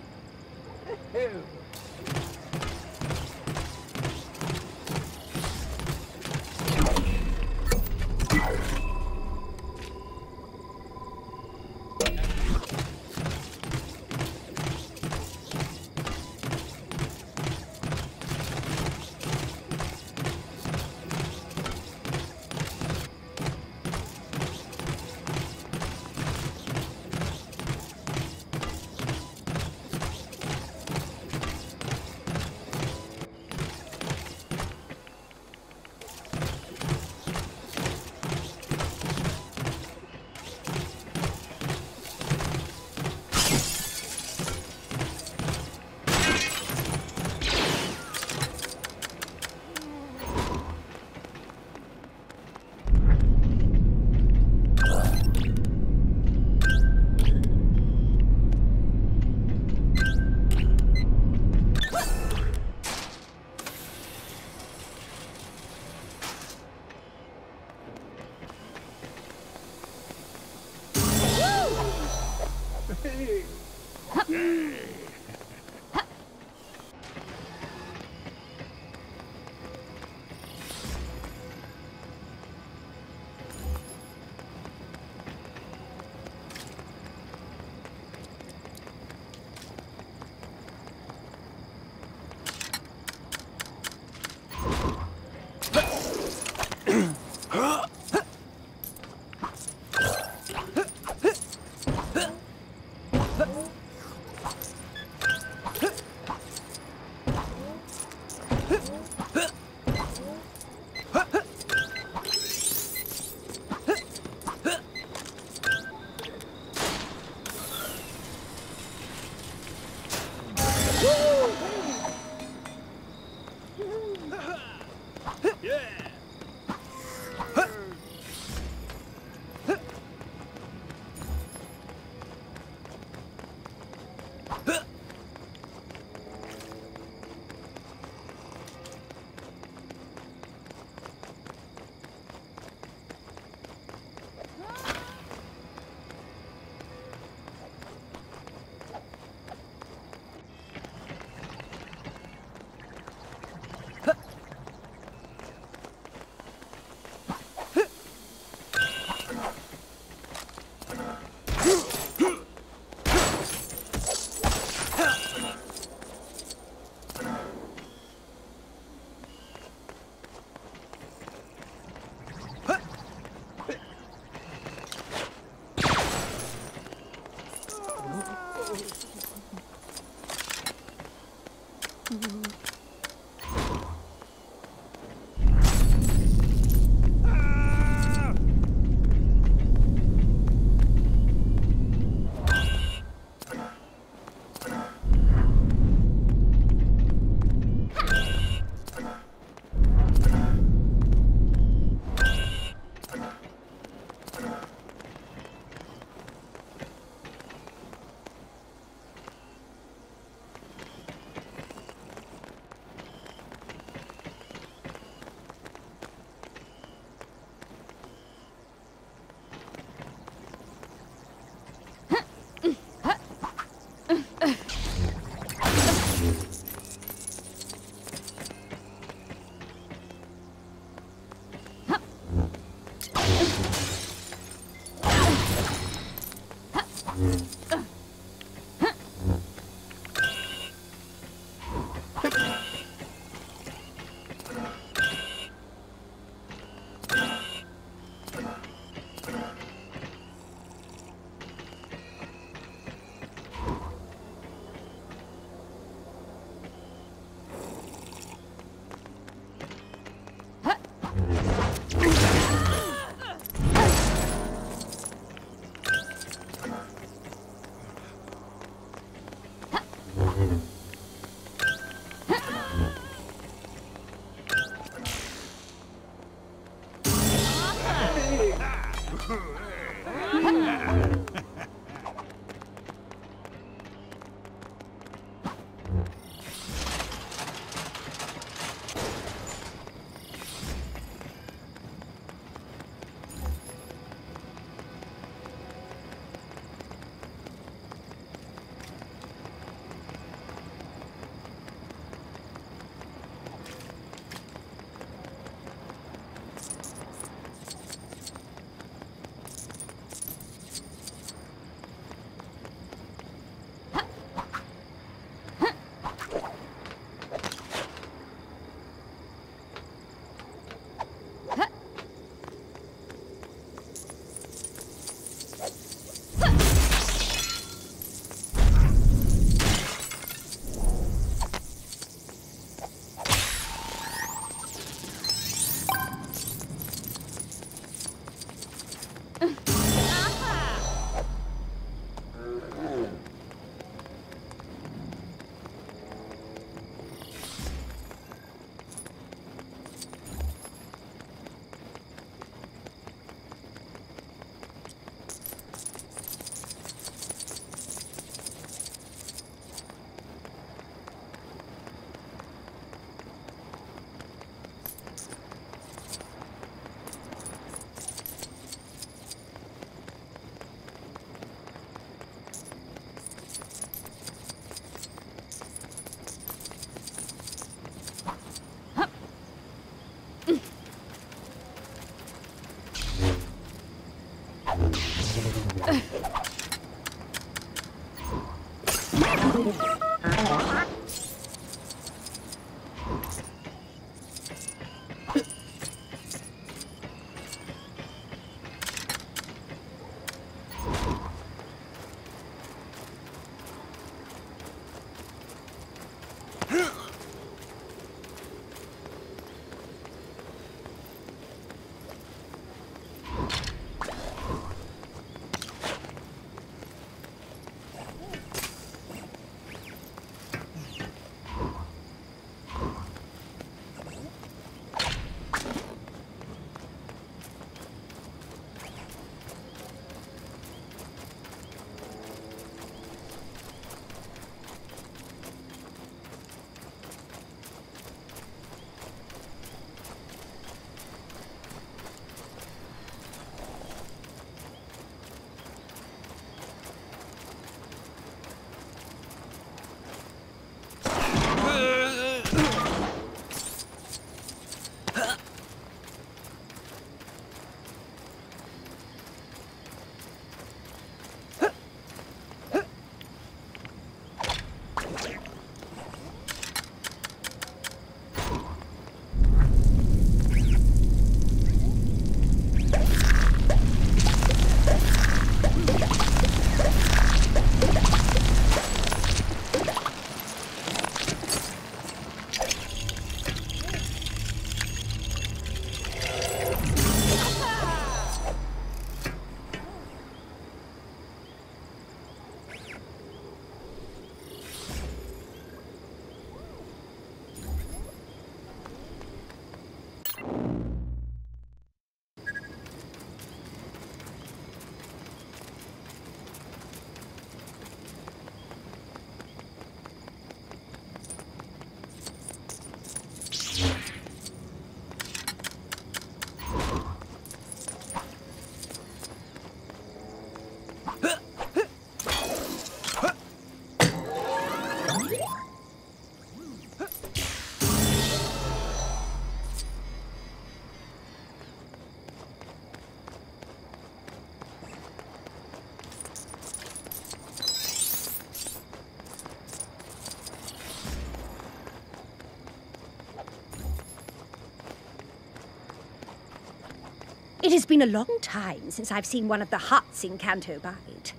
It has been a long time since I've seen one of the Hutts in Canto Bight.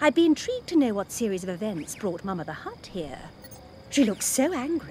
I'd be intrigued to know what series of events brought Mama the Hutt here. She looks so angry.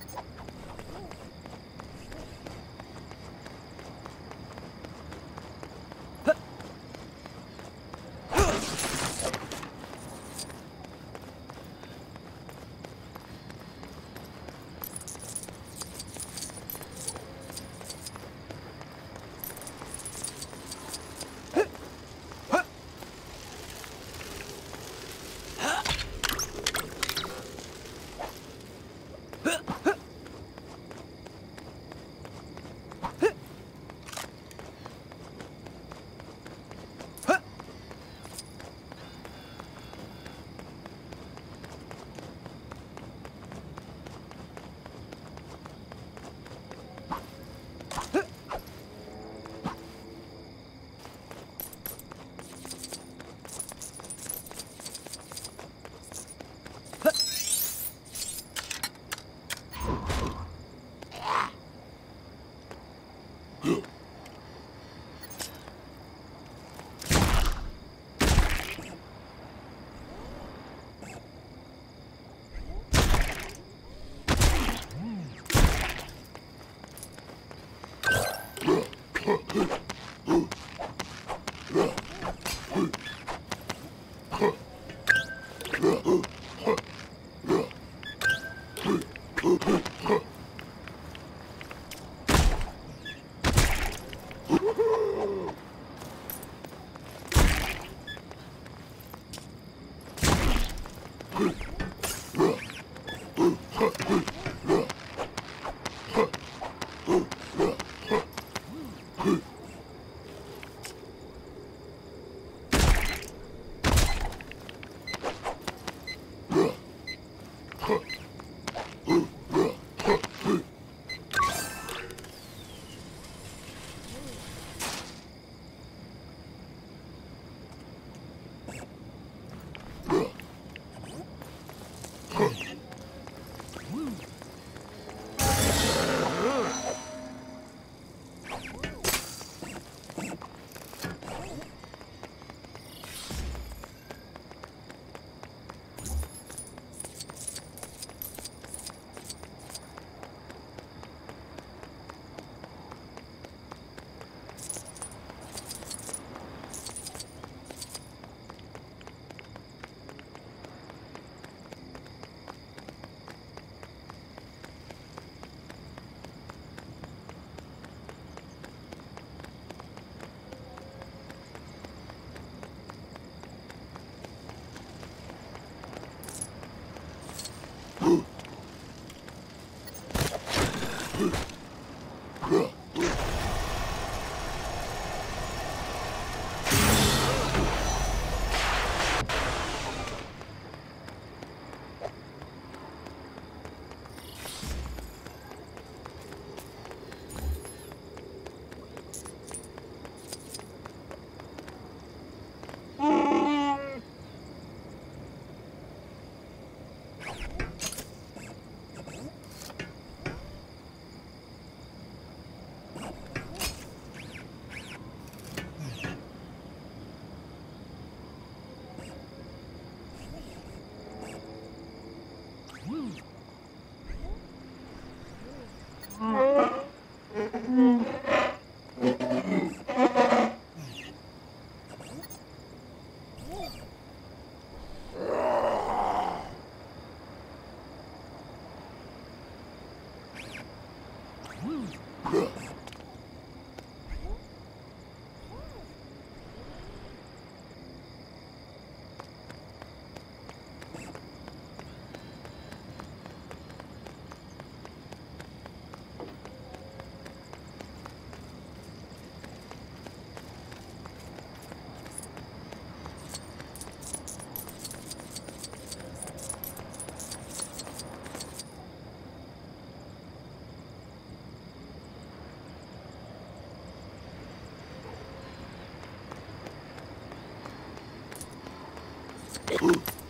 Huh? Ooh.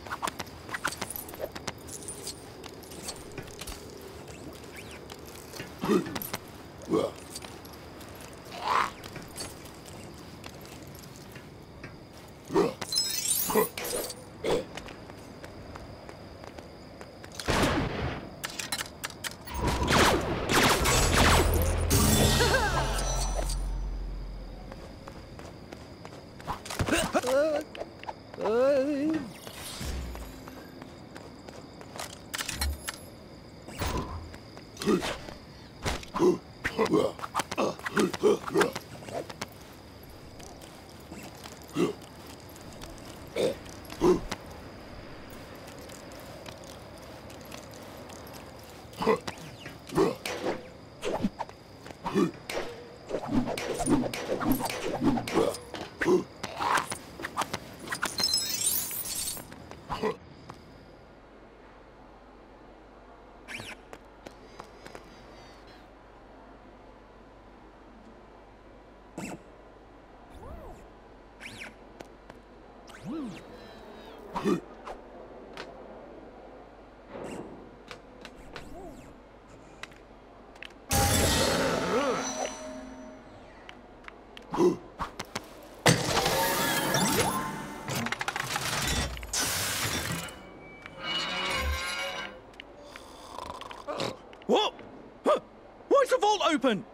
Open?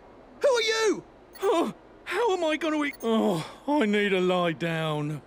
Who are you? Oh, how am I going to eat? Oh, I need to lie down.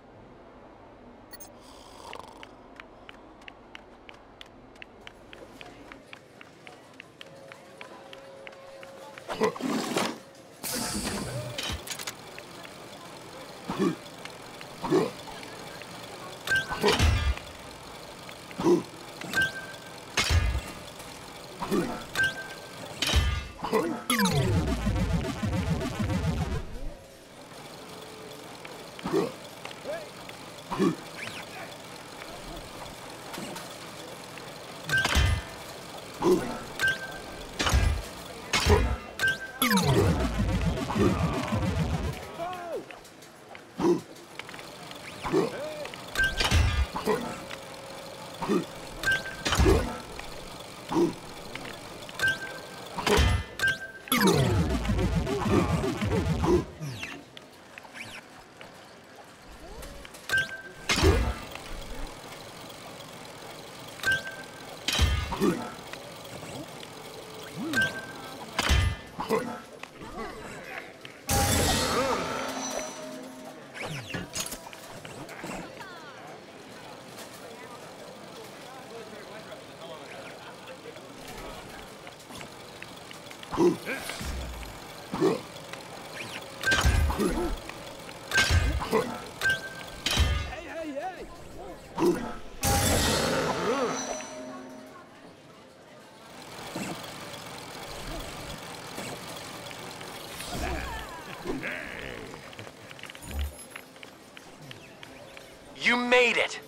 Made it!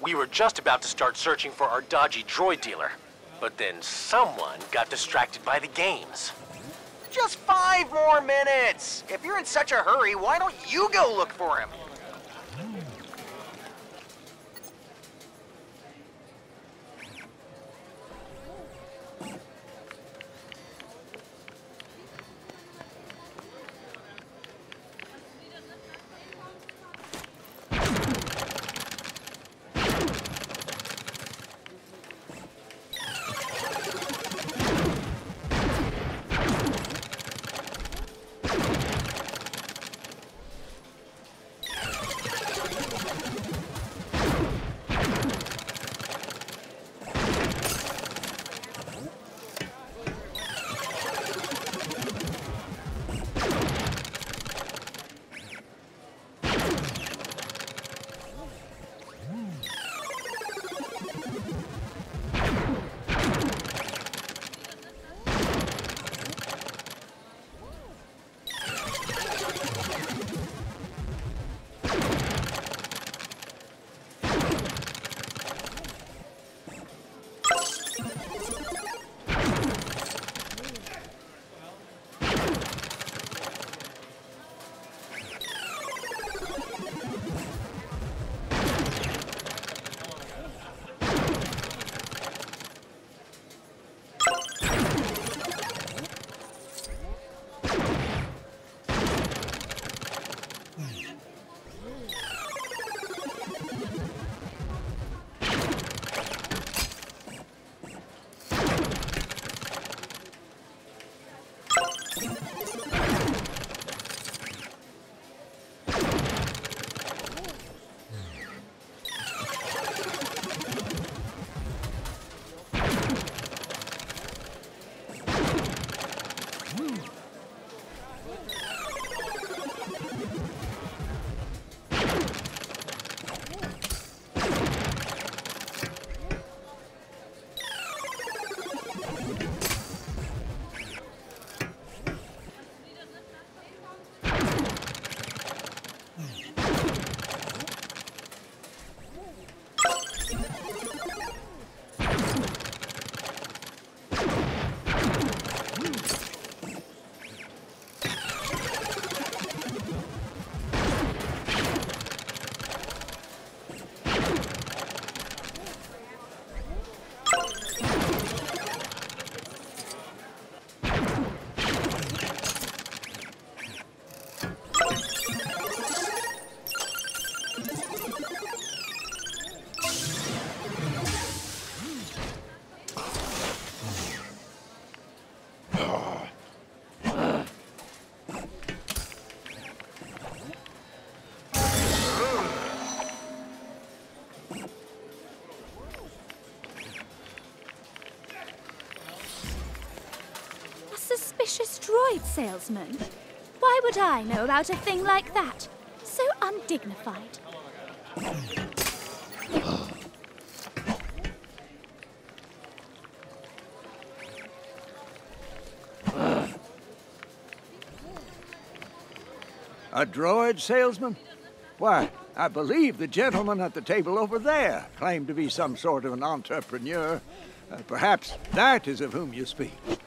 We were just about to start searching for our dodgy droid dealer, but then someone got distracted by the games. Just five more minutes! If you're in such a hurry, why don't you go look for him? Suspicious droid salesman. Why would I know about a thing like that? So undignified. A droid salesman? Why, I believe the gentleman at the table over there claimed to be some sort of an entrepreneur. Uh, perhaps that is of whom you speak.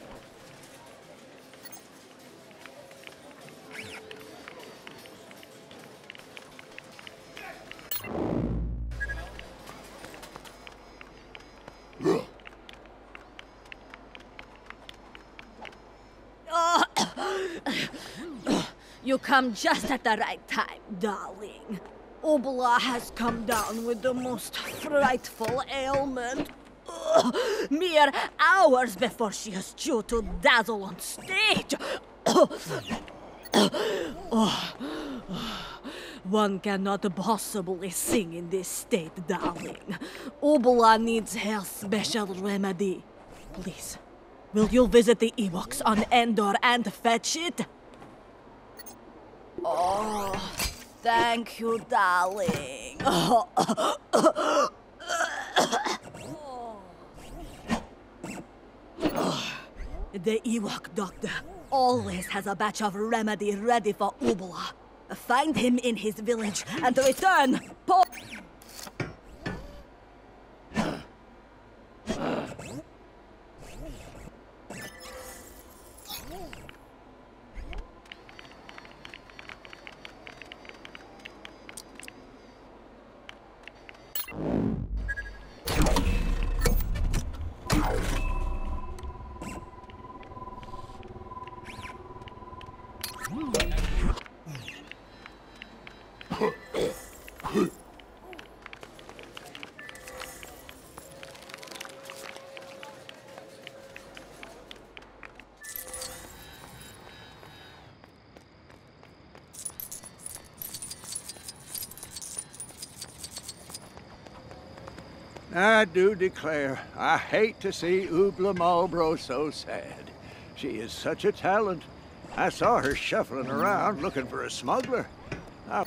Come just at the right time, darling. Obla has come down with the most frightful ailment. Ugh, mere hours before she is due to dazzle on stage. Oh, one cannot possibly sing in this state, darling. Obla needs her special remedy. Please, will you visit the Ewoks on Endor and fetch it? Oh, thank you, darling. The Ewok doctor always has a batch of remedy ready for Ubla. Find him in his village and return. I do declare, I hate to see Ubla Marlborough so sad. She is such a talent. I saw her shuffling around looking for a smuggler. I...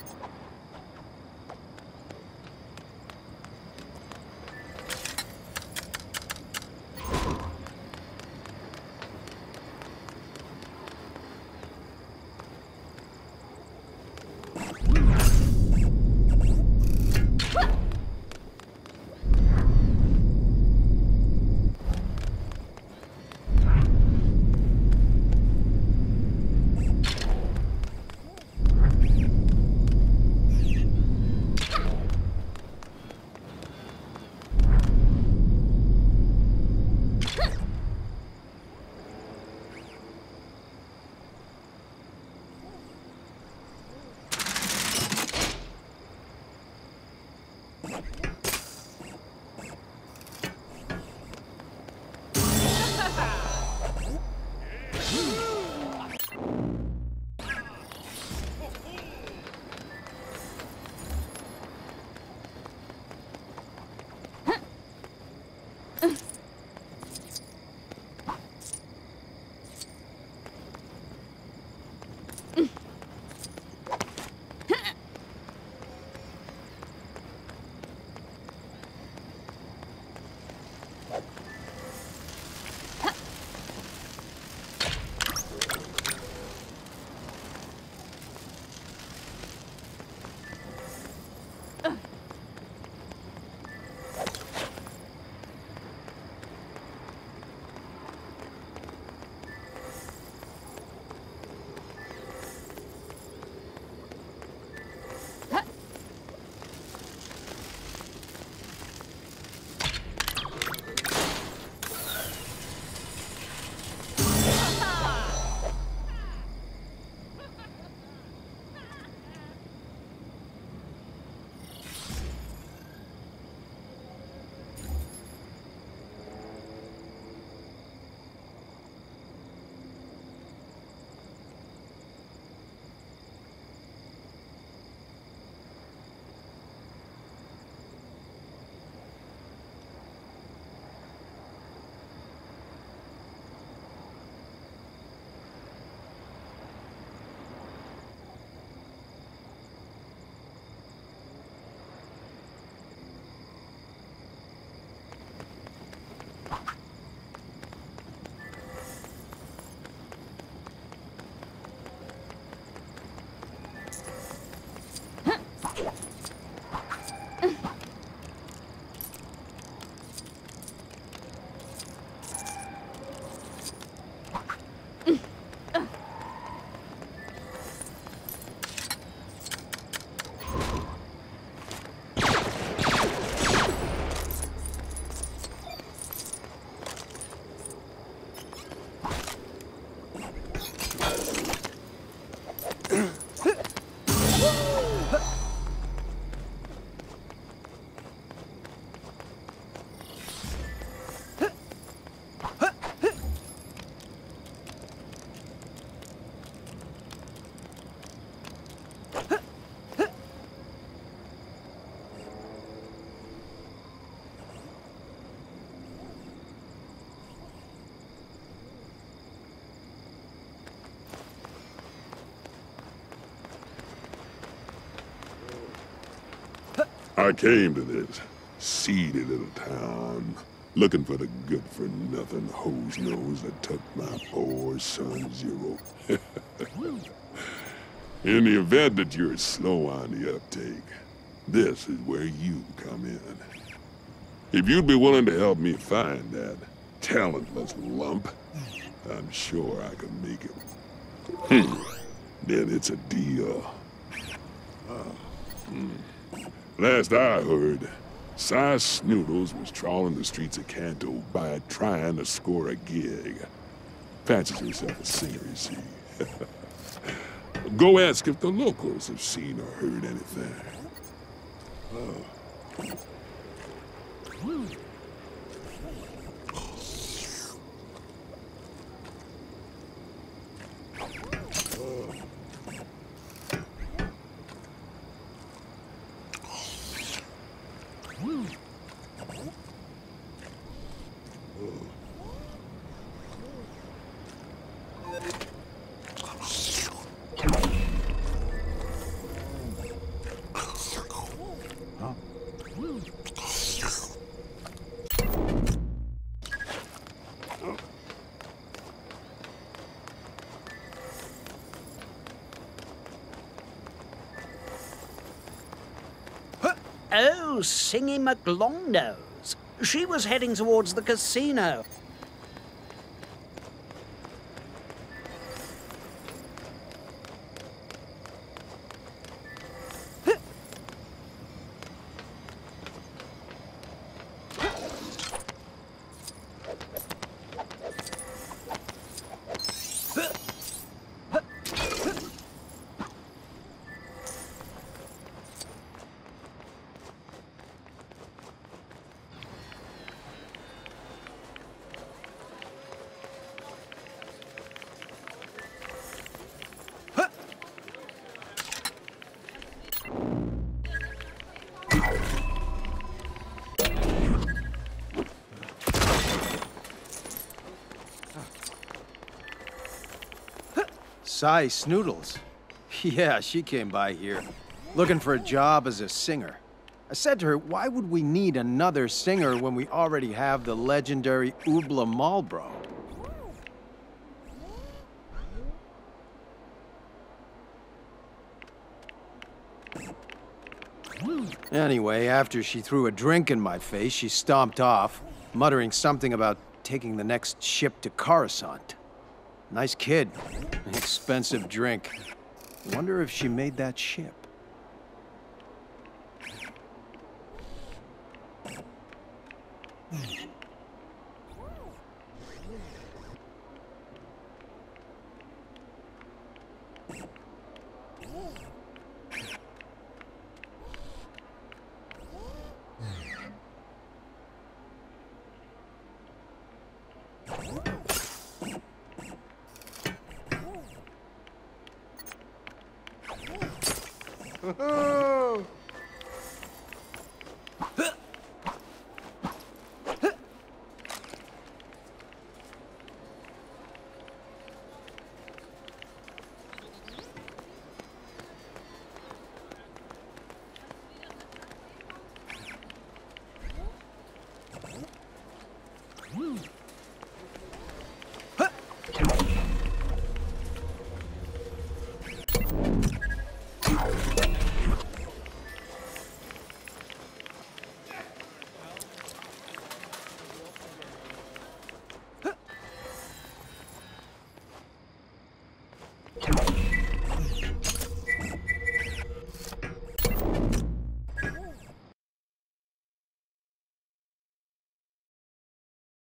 I came to this seedy little town looking for the good-for-nothing hose nose that took my poor son Ziro. in the event that you're slow on the uptake, this is where you come in. If you'd be willing to help me find that talentless lump, I'm sure I can make it. Hmm. Then it's a deal. Ah, hmm. Last I heard, Sy Snootles was trawling the streets of Canto Bight trying to score a gig. Fancies herself a singer, you see. Go ask if the locals have seen or heard anything. Oh. Oh, Singy McLongnose. She was heading towards the casino. Sy Snootles. Yeah, she came by here, looking for a job as a singer. I said to her, why would we need another singer when we already have the legendary Oobla Malbro? Anyway, after she threw a drink in my face, she stomped off, muttering something about taking the next ship to Coruscant. Nice kid. Expensive drink. Wonder if she made that ship.